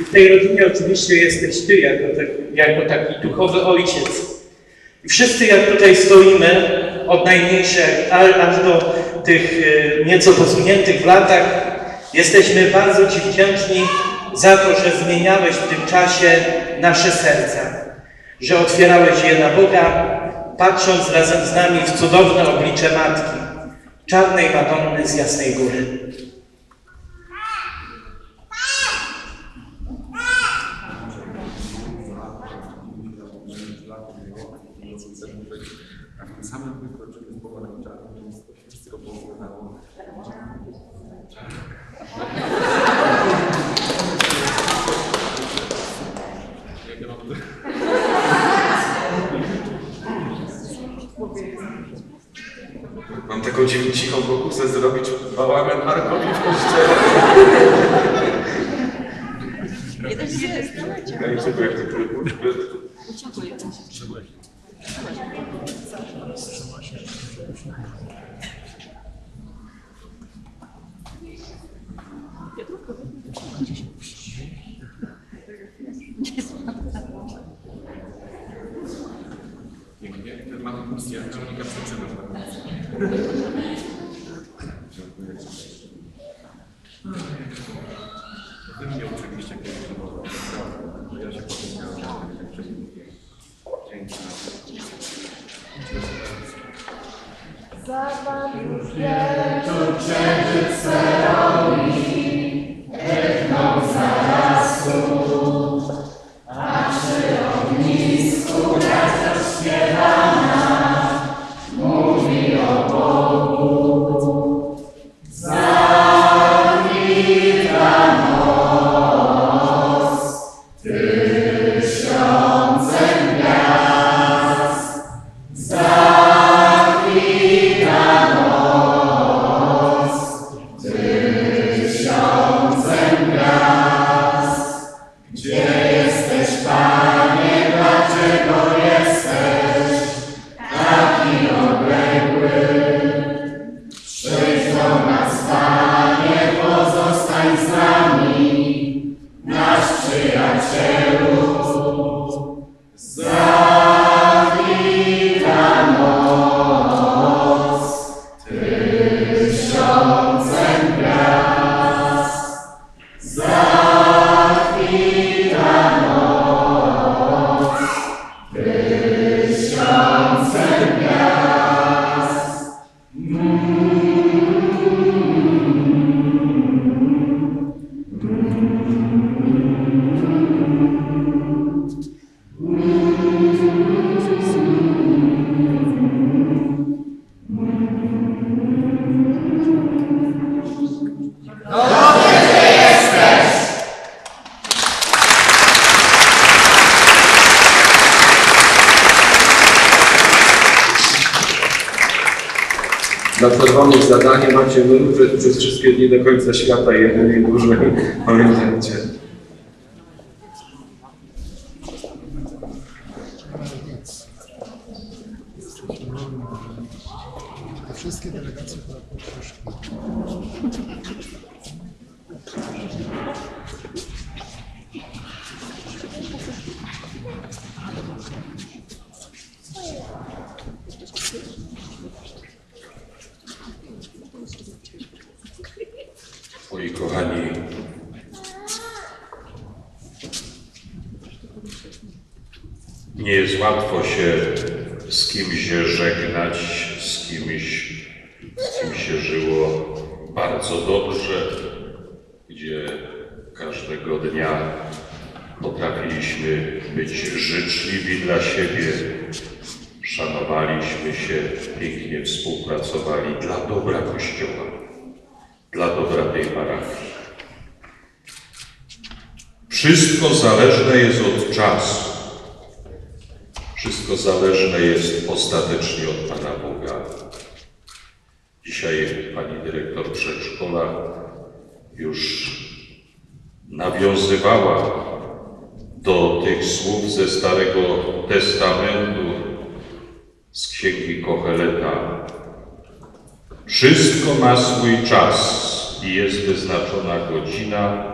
I w tej rodzinie oczywiście jesteś Ty jako, tak, jako taki duchowy ojciec. I wszyscy jak tutaj stoimy, od najmniejszych aż do tych e, nieco posuniętych w latach, jesteśmy bardzo Ci wdzięczni za to, że zmieniałeś w tym czasie nasze serca, że otwierałeś je na Boga, patrząc razem z nami w cudowne oblicze Matki, czarnej Madonny z Jasnej Góry. A w tym samym wykroczymy z pomarańczami, więc to wszystko poznało. Jak ja mam Mam taką dziw- cichą pokusę zrobić bałagan Markowi w kościele. Ja nie wiem, jak to dni do końca świata, jeden i dłużej. Pamiętajcie. Wszystkie delegacje przyszły. Moi kochani, nie jest łatwo się z kimś żegnać, z kimś, z kim się żyło bardzo dobrze, gdzie każdego dnia potrafiliśmy być życzliwi dla siebie, szanowaliśmy się, pięknie współpracowali dla dobra Kościoła dla dobra tej parafii. Wszystko zależne jest od czasu. Wszystko zależne jest ostatecznie od Pana Boga. Dzisiaj pani dyrektor przedszkola już nawiązywała do tych słów ze Starego Testamentu, z Księgi Kocheleta, wszystko ma swój czas i jest wyznaczona godzina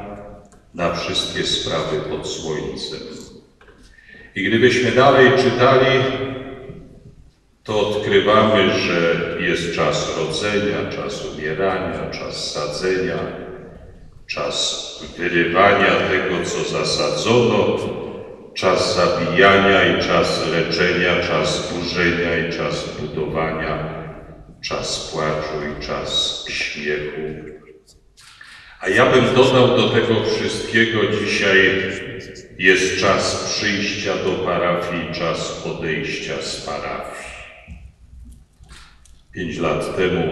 na wszystkie sprawy pod słońcem. I gdybyśmy dalej czytali, to odkrywamy, że jest czas rodzenia, czas umierania, czas sadzenia, czas wyrywania tego, co zasadzono, czas zabijania i czas leczenia, czas burzenia i czas budowania czas płaczu i czas śmiechu. A ja bym dodał do tego wszystkiego dzisiaj jest czas przyjścia do parafii, czas odejścia z parafii. Pięć lat temu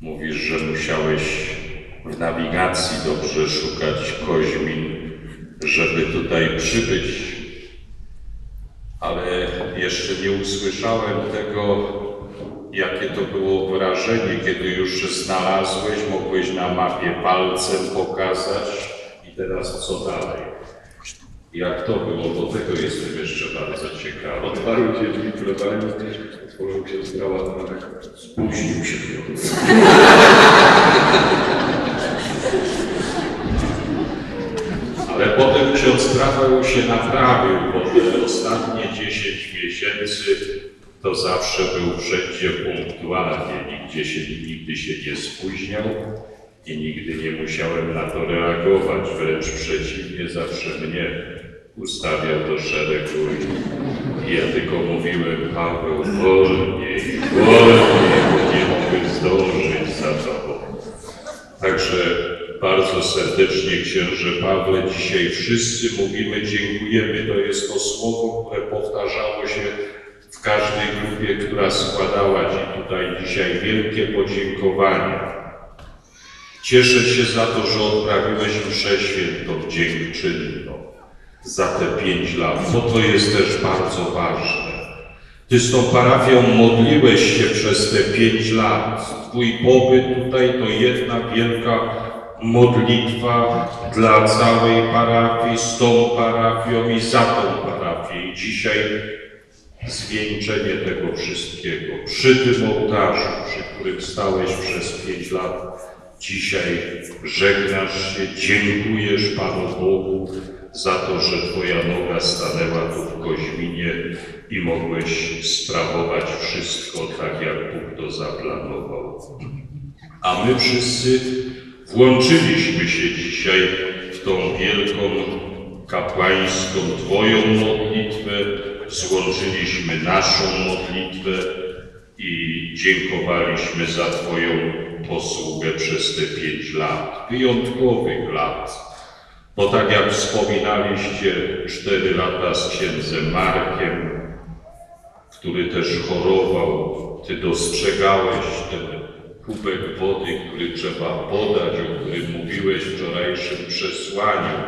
mówisz, że musiałeś w nawigacji dobrze szukać Koźmin, żeby tutaj przybyć, ale jeszcze nie usłyszałem tego, jakie to było wrażenie, kiedy już znalazłeś, mogłeś na mapie palcem pokazać i teraz co dalej? Jak to było? Bo tego jestem jeszcze bardzo ciekawy. Otwarły się drzwi plebanii, otworzył się sprawa, to tak spóźnił się. Ale potem ksiądz Rafał się naprawił, bo te ostatnie 10 miesięcy to zawsze był wszędzie punktualnie, nigdzie się, nigdy się nie spóźniał i nigdy nie musiałem na to reagować, wręcz przeciwnie, zawsze mnie ustawiał do szeregu i ja tylko mówiłem, Paweł, wolniej, wolniej, bo nie mogę zdążyć za tobą. Także bardzo serdecznie księże Pawle, dzisiaj wszyscy mówimy dziękujemy. To jest to słowo, które powtarzało się w każdej grupie, która składała Ci tutaj dzisiaj wielkie podziękowanie. Cieszę się za to, że odprawiłeś mszę świętą dziękczynną za te pięć lat, bo to jest też bardzo ważne. Ty z tą parafią modliłeś się przez te pięć lat. Twój pobyt tutaj to jedna wielka modlitwa dla całej parafii, z tą parafią i za tą parafię. I dzisiaj zwieńczenie tego wszystkiego przy tym ołtarzu, przy którym stałeś przez pięć lat. Dzisiaj żegnasz się, dziękujesz Panu Bogu za to, że Twoja noga stanęła tu w Koźminie i mogłeś sprawować wszystko tak, jak Bóg to zaplanował. A my wszyscy włączyliśmy się dzisiaj w tą wielką kapłańską Twoją modlitwę, złączyliśmy naszą modlitwę i dziękowaliśmy za Twoją posługę przez te pięć lat, wyjątkowych lat. Bo tak jak wspominaliście, cztery lata z księdzem Markiem, który też chorował, Ty dostrzegałeś ten kubek wody, który trzeba podać, o którym mówiłeś w wczorajszym przesłaniu,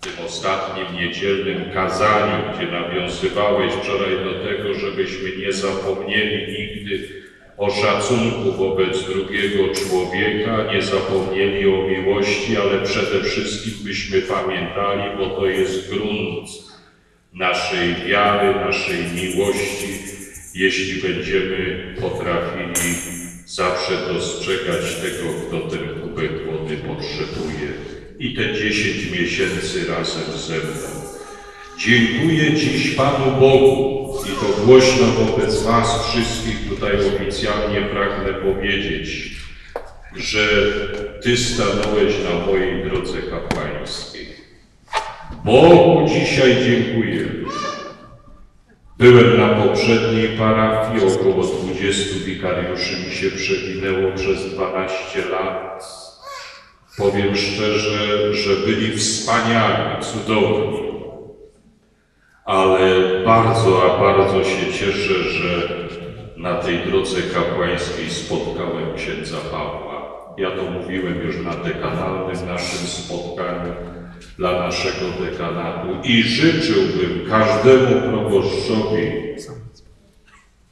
w tym ostatnim niedzielnym kazaniu, gdzie nawiązywałeś wczoraj do tego, żebyśmy nie zapomnieli nigdy o szacunku wobec drugiego człowieka, nie zapomnieli o miłości, ale przede wszystkim byśmy pamiętali, bo to jest grunt naszej wiary, naszej miłości, jeśli będziemy potrafili zawsze dostrzegać tego, kto ten kubek wody potrzebuje. I te dziesięć miesięcy razem ze mną. Dziękuję dziś Panu Bogu i to głośno wobec Was wszystkich tutaj oficjalnie pragnę powiedzieć, że Ty stanąłeś na mojej drodze kapłańskiej. Bogu dzisiaj dziękuję. Byłem na poprzedniej parafii, około 20 wikariuszy mi się przewinęło przez 12 lat. Powiem szczerze, że byli wspaniali, cudowni. Ale bardzo, a bardzo się cieszę, że na tej drodze kapłańskiej spotkałem księdza Pawła. Ja to mówiłem już na dekanalnym naszym spotkaniu dla naszego dekanatu i życzyłbym każdemu proboszczowi,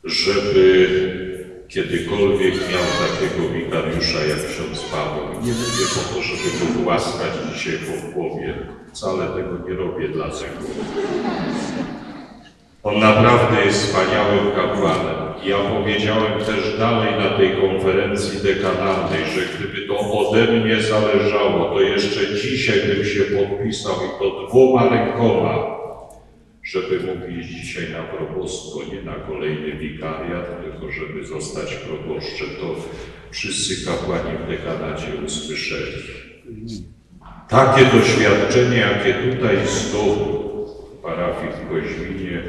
żeby kiedykolwiek miał takiego wikariusza jak ksiądz Paweł. Nie mówię po to, żeby go głaskać dzisiaj po głowie. Wcale tego nie robię dlatego. On naprawdę jest wspaniałym kapłanem. Ja powiedziałem też dalej na tej konferencji dekanalnej, że gdyby to ode mnie zależało, to jeszcze dzisiaj bym się podpisał i to dwoma rękoma, żeby mógł iść dzisiaj na probostwo, nie na kolejny wikariat, tylko żeby zostać proboszczem, to wszyscy kapłani w dekanacie usłyszeli. Takie doświadczenie, jakie tutaj zdobył w parafii w Koźminie,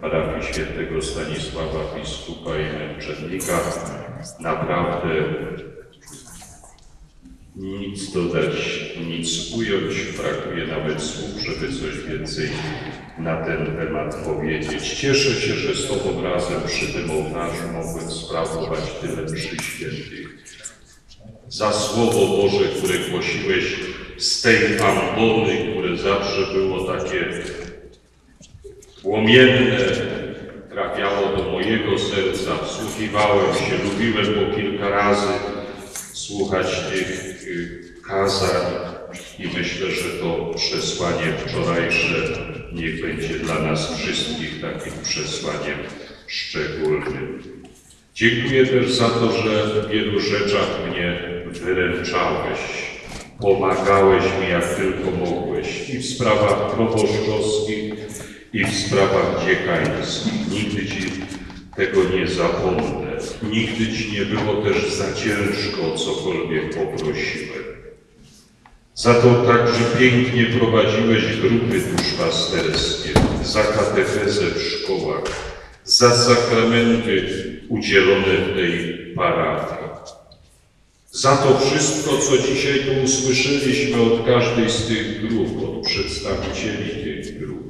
parafii świętego Stanisława biskupa i męczennika, naprawdę nic dodać, nic ująć, brakuje nawet słów, żeby coś więcej na ten temat powiedzieć. Cieszę się, że z Tobą razem przy tym ołtarzu mogłem sprawować tyle mszy świętych. Za Słowo Boże, które głosiłeś z tej ambony, które zawsze było takie płomienne, trafiało do mojego serca, wsłuchiwałem się, lubiłem po kilka razy słuchać tych kazań i myślę, że to przesłanie wczorajsze niech będzie dla nas wszystkich takim przesłaniem szczególnym. Dziękuję też za to, że w wielu rzeczach mnie wyręczałeś, pomagałeś mi jak tylko mogłeś i w sprawach proboszczowskich, i w sprawach dziekańskich. Nigdy Ci Tego nie zapomnę. Nigdy ci nie było też za ciężko o cokolwiek poprosiłem. Za to także pięknie prowadziłeś grupy duszpasterskie, za katechezę w szkołach, za sakramenty udzielone w tej parafii. Za to wszystko, co dzisiaj tu usłyszeliśmy od każdej z tych grup, od przedstawicieli tych grup.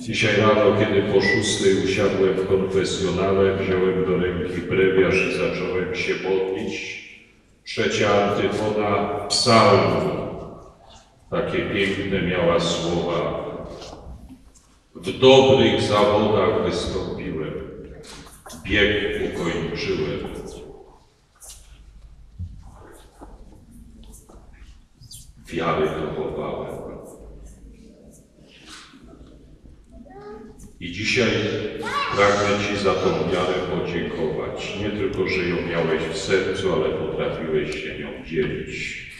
Dzisiaj rano, kiedy po szóstej usiadłem w konfesjonale, wziąłem do ręki brewiarz i zacząłem się modlić. Trzecia antyfona psalmu, takie piękne miała słowa. W dobrych zawodach wystąpiłem, bieg ukończyłem. Wiary dochowałem. I dzisiaj pragnę Ci za tą wiarę podziękować. Nie tylko, że ją miałeś w sercu, ale potrafiłeś się nią dzielić.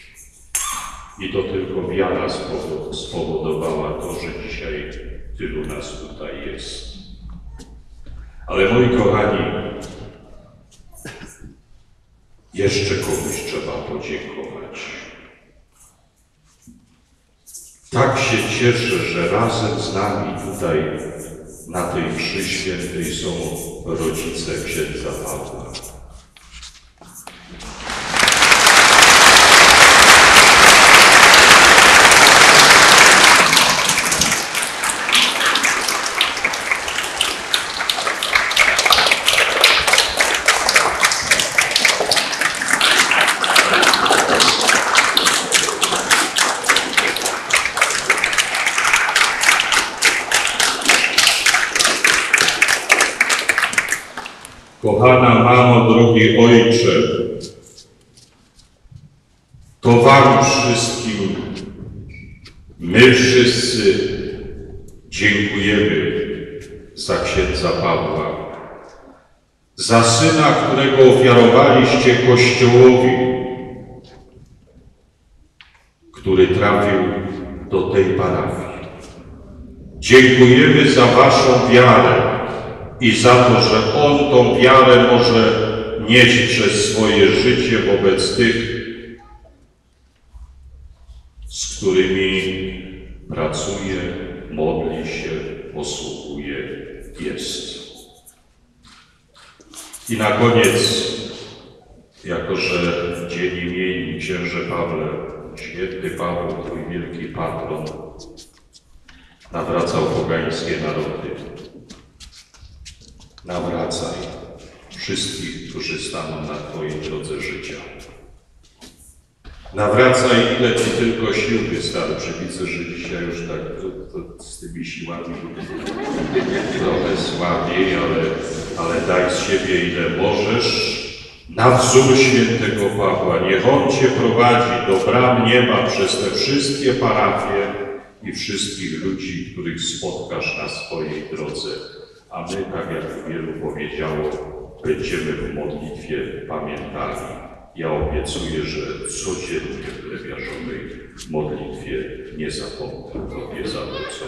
I to tylko wiara spowo- spowodowała to, że dzisiaj tylu nas tutaj jest. Ale moi kochani, jeszcze komuś trzeba podziękować. Tak się cieszę, że razem z nami tutaj na tej mszy świętej są rodzice księdza Pawła. Kochana mamo, drogi ojcze, to Wam wszystkim, my wszyscy dziękujemy za księdza Pawła, za syna, którego ofiarowaliście Kościołowi, który trafił do tej parafii. Dziękujemy za Waszą wiarę i za to, że On tą wiarę może nieść przez swoje życie wobec tych, z którymi pracuje, modli się, posługuje, jest. I na koniec, jako że dzień imienin księże Pawle, święty Paweł, twój wielki patron, nawracał pogańskie narody. Nawracaj wszystkich, którzy staną na Twojej drodze życia. Nawracaj, ile Ci tylko sił wystarczy. Widzę, że dzisiaj już tak to, to z tymi siłami trochę słabiej, ale, ale daj z siebie ile możesz. Na wzór świętego Pawła, niech On Cię prowadzi do bram nieba przez te wszystkie parafie i wszystkich ludzi, których spotkasz na swojej drodze. A my, tak jak wielu powiedziało, będziemy w modlitwie pamiętali. Ja obiecuję, że codziennie w modlitwie nie zapomnę Tobie za to, co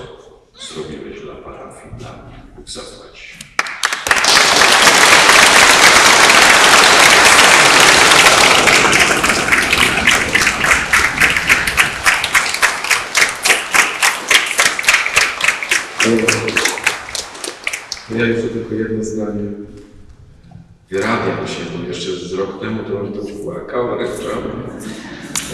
zrobiłeś dla parafii, dla mnie. Bóg zapłaci. Ja jeszcze tylko jedno zdanie. Wyrabiam się, bo jeszcze z rok temu to on tu płakał, ryczał.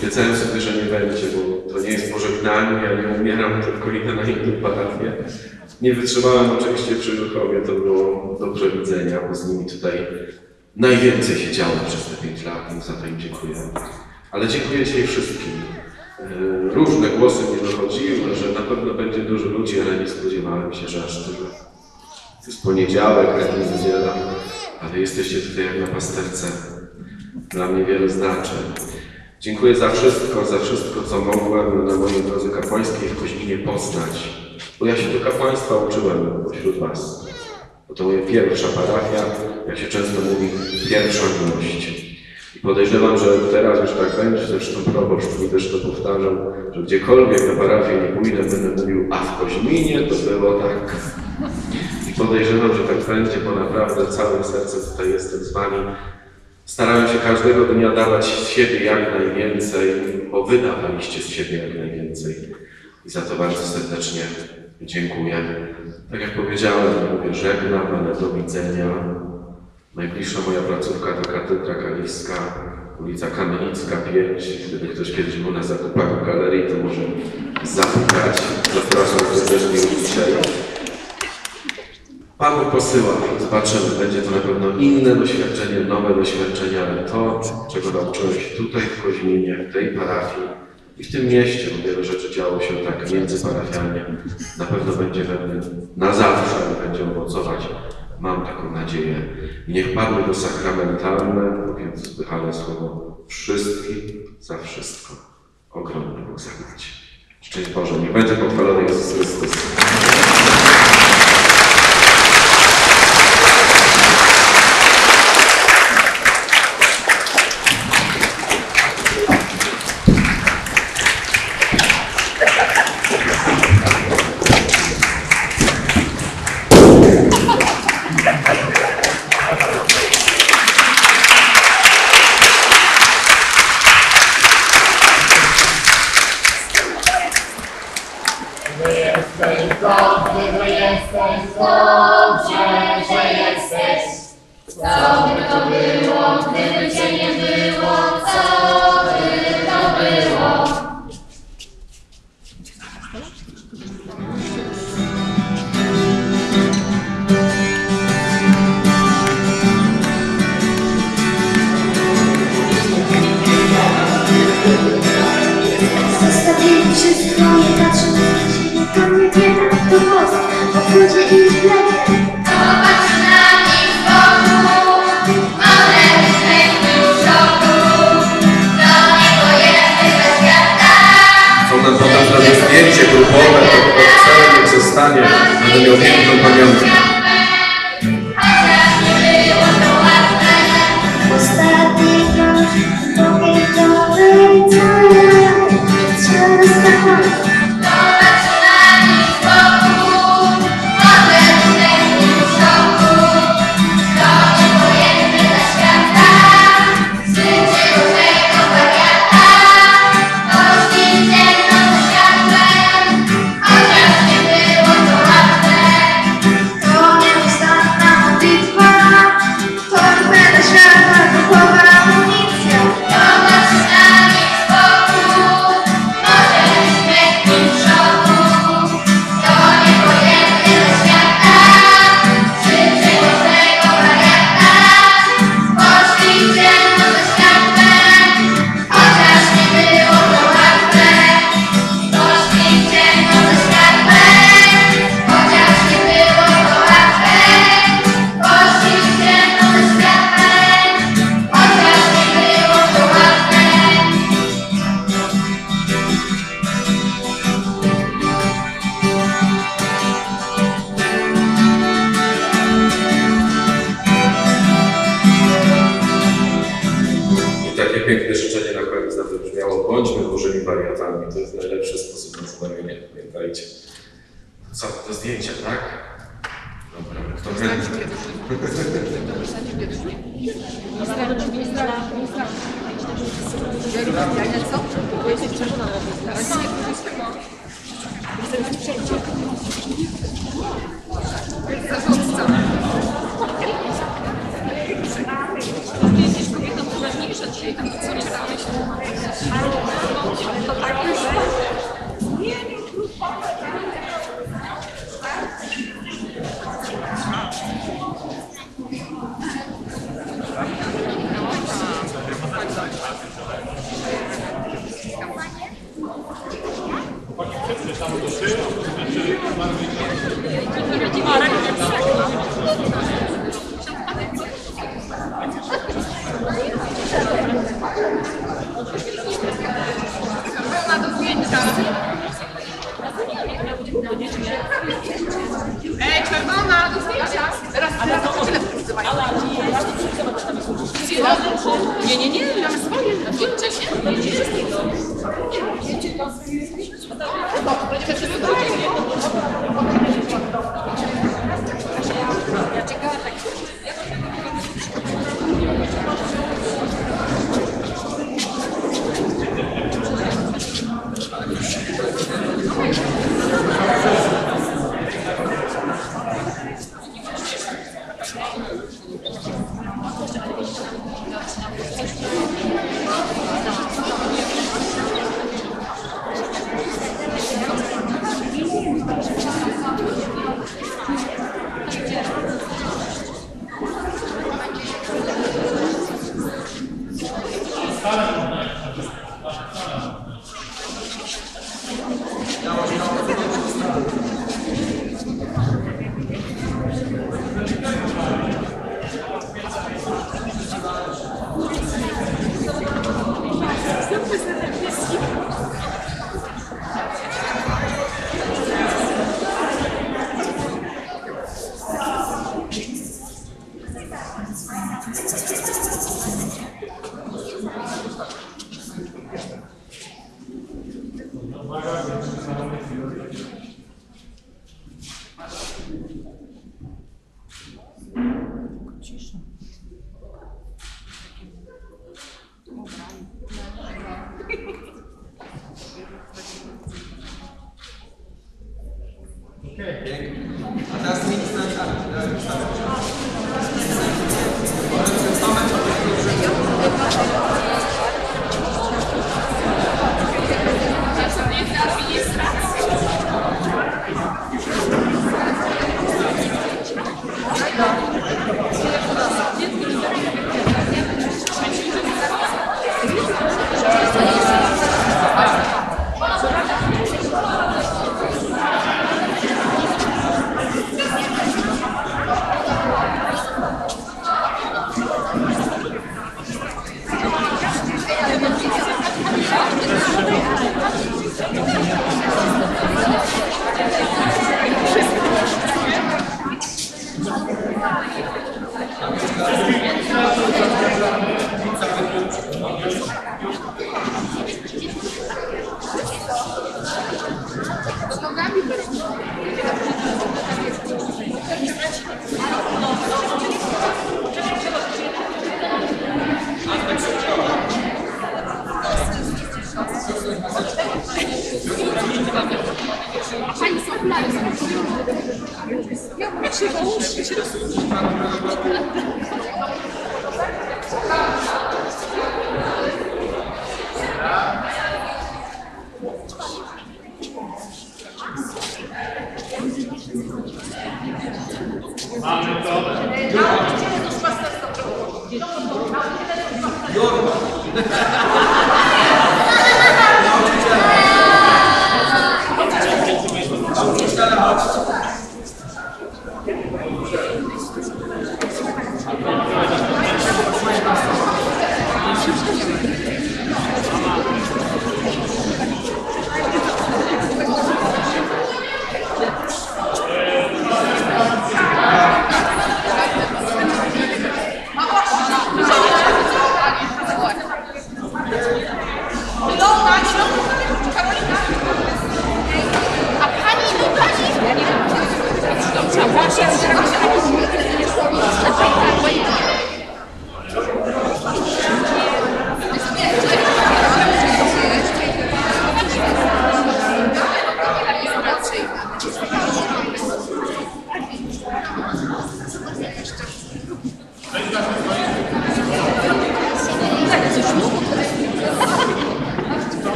Obiecałem sobie, że nie będzie, bo to nie jest pożegnanie, ja nie umieram, tylko idę na inną parafię. Nie wytrzymałem oczywiście przy Luchowie, to było do przewidzenia, bo z nimi tutaj najwięcej się działo przez te pięć lat, więc za to im dziękuję. Ale dziękuję dzisiaj wszystkim. E, Różne głosy mnie dochodziły, że na pewno będzie dużo ludzi, ale nie spodziewałem się, że aż tyle. To jest poniedziałek, jak niedziela, ale jesteście tutaj jak na pasterce. Dla mnie wiele znaczy. Dziękuję za wszystko, za wszystko, co mogłem na mojej drodze kapłańskiej w Koźminie poznać. Bo ja się do kapłaństwa uczyłem pośród Was. Bo to moja pierwsza parafia, jak się często mówi, pierwsza miłość. I podejrzewam, że teraz już tak będzie, zresztą proboszcz mi też to powtarzał, że gdziekolwiek na parafię nie pójdę, będę mówił, a w Koźminie to było tak. I podejrzewam, że tak będzie, bo naprawdę całym sercem tutaj jestem z Wami. Starałem się każdego dnia dawać z siebie jak najwięcej, bo Wy dawaliście z siebie jak najwięcej. I za to bardzo serdecznie dziękuję. Tak jak powiedziałem, mówię żegnam, ale do widzenia. Najbliższa moja placówka to Katedra Kaliska, ulica Kamienicka 5. Gdyby ktoś kiedyś był na zakupach w galerii, to może zapukać. Zapraszam serdecznie już dzisiaj. Pan posyła, zobaczymy, będzie to na pewno inne doświadczenie, nowe doświadczenie, ale to, czego nauczyłem się tutaj w Koźminie, w tej parafii i w tym mieście, bo wiele rzeczy działo się tak międzyparafialnie, na pewno będzie we mnie na zawsze będzie owocować. Mam taką nadzieję. Niech padły to sakramentalne, mówiąc zbychane słowo, wszystkim za wszystko. Ogromny Bóg zapłaci. Szczęść Boże, niech będzie pochwalony Jezus Chrystus. Nie patrzą na siebie, to nie bieda, to głos, obchodzie i lepiej. Zdjęcie grupowe, to wcale nie przestanie. Będę miał piękną pamiątkę.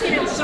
Teraz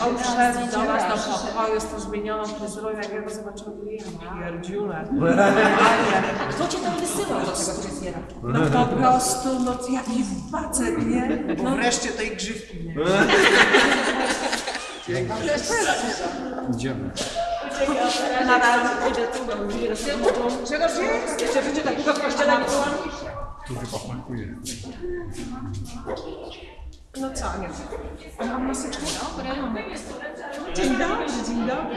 on wszedł do nas do pokoju z tą zmienioną fryzurą, jak ja go zobaczyłam. Kto cię tam wysyłał do tego fryzjera? No po prostu, no jaki facet, nie? Bo no. wreszcie tej grzywki, nie? Pięknie. Idziemy. Nadal idę tu, bo już nie Czegoż jest? Jeszcze w życiu takiego kościela nie byłam. Tu chyba smakuje placanie. A mam maseczkę? Dzień dobry, dzień dobry.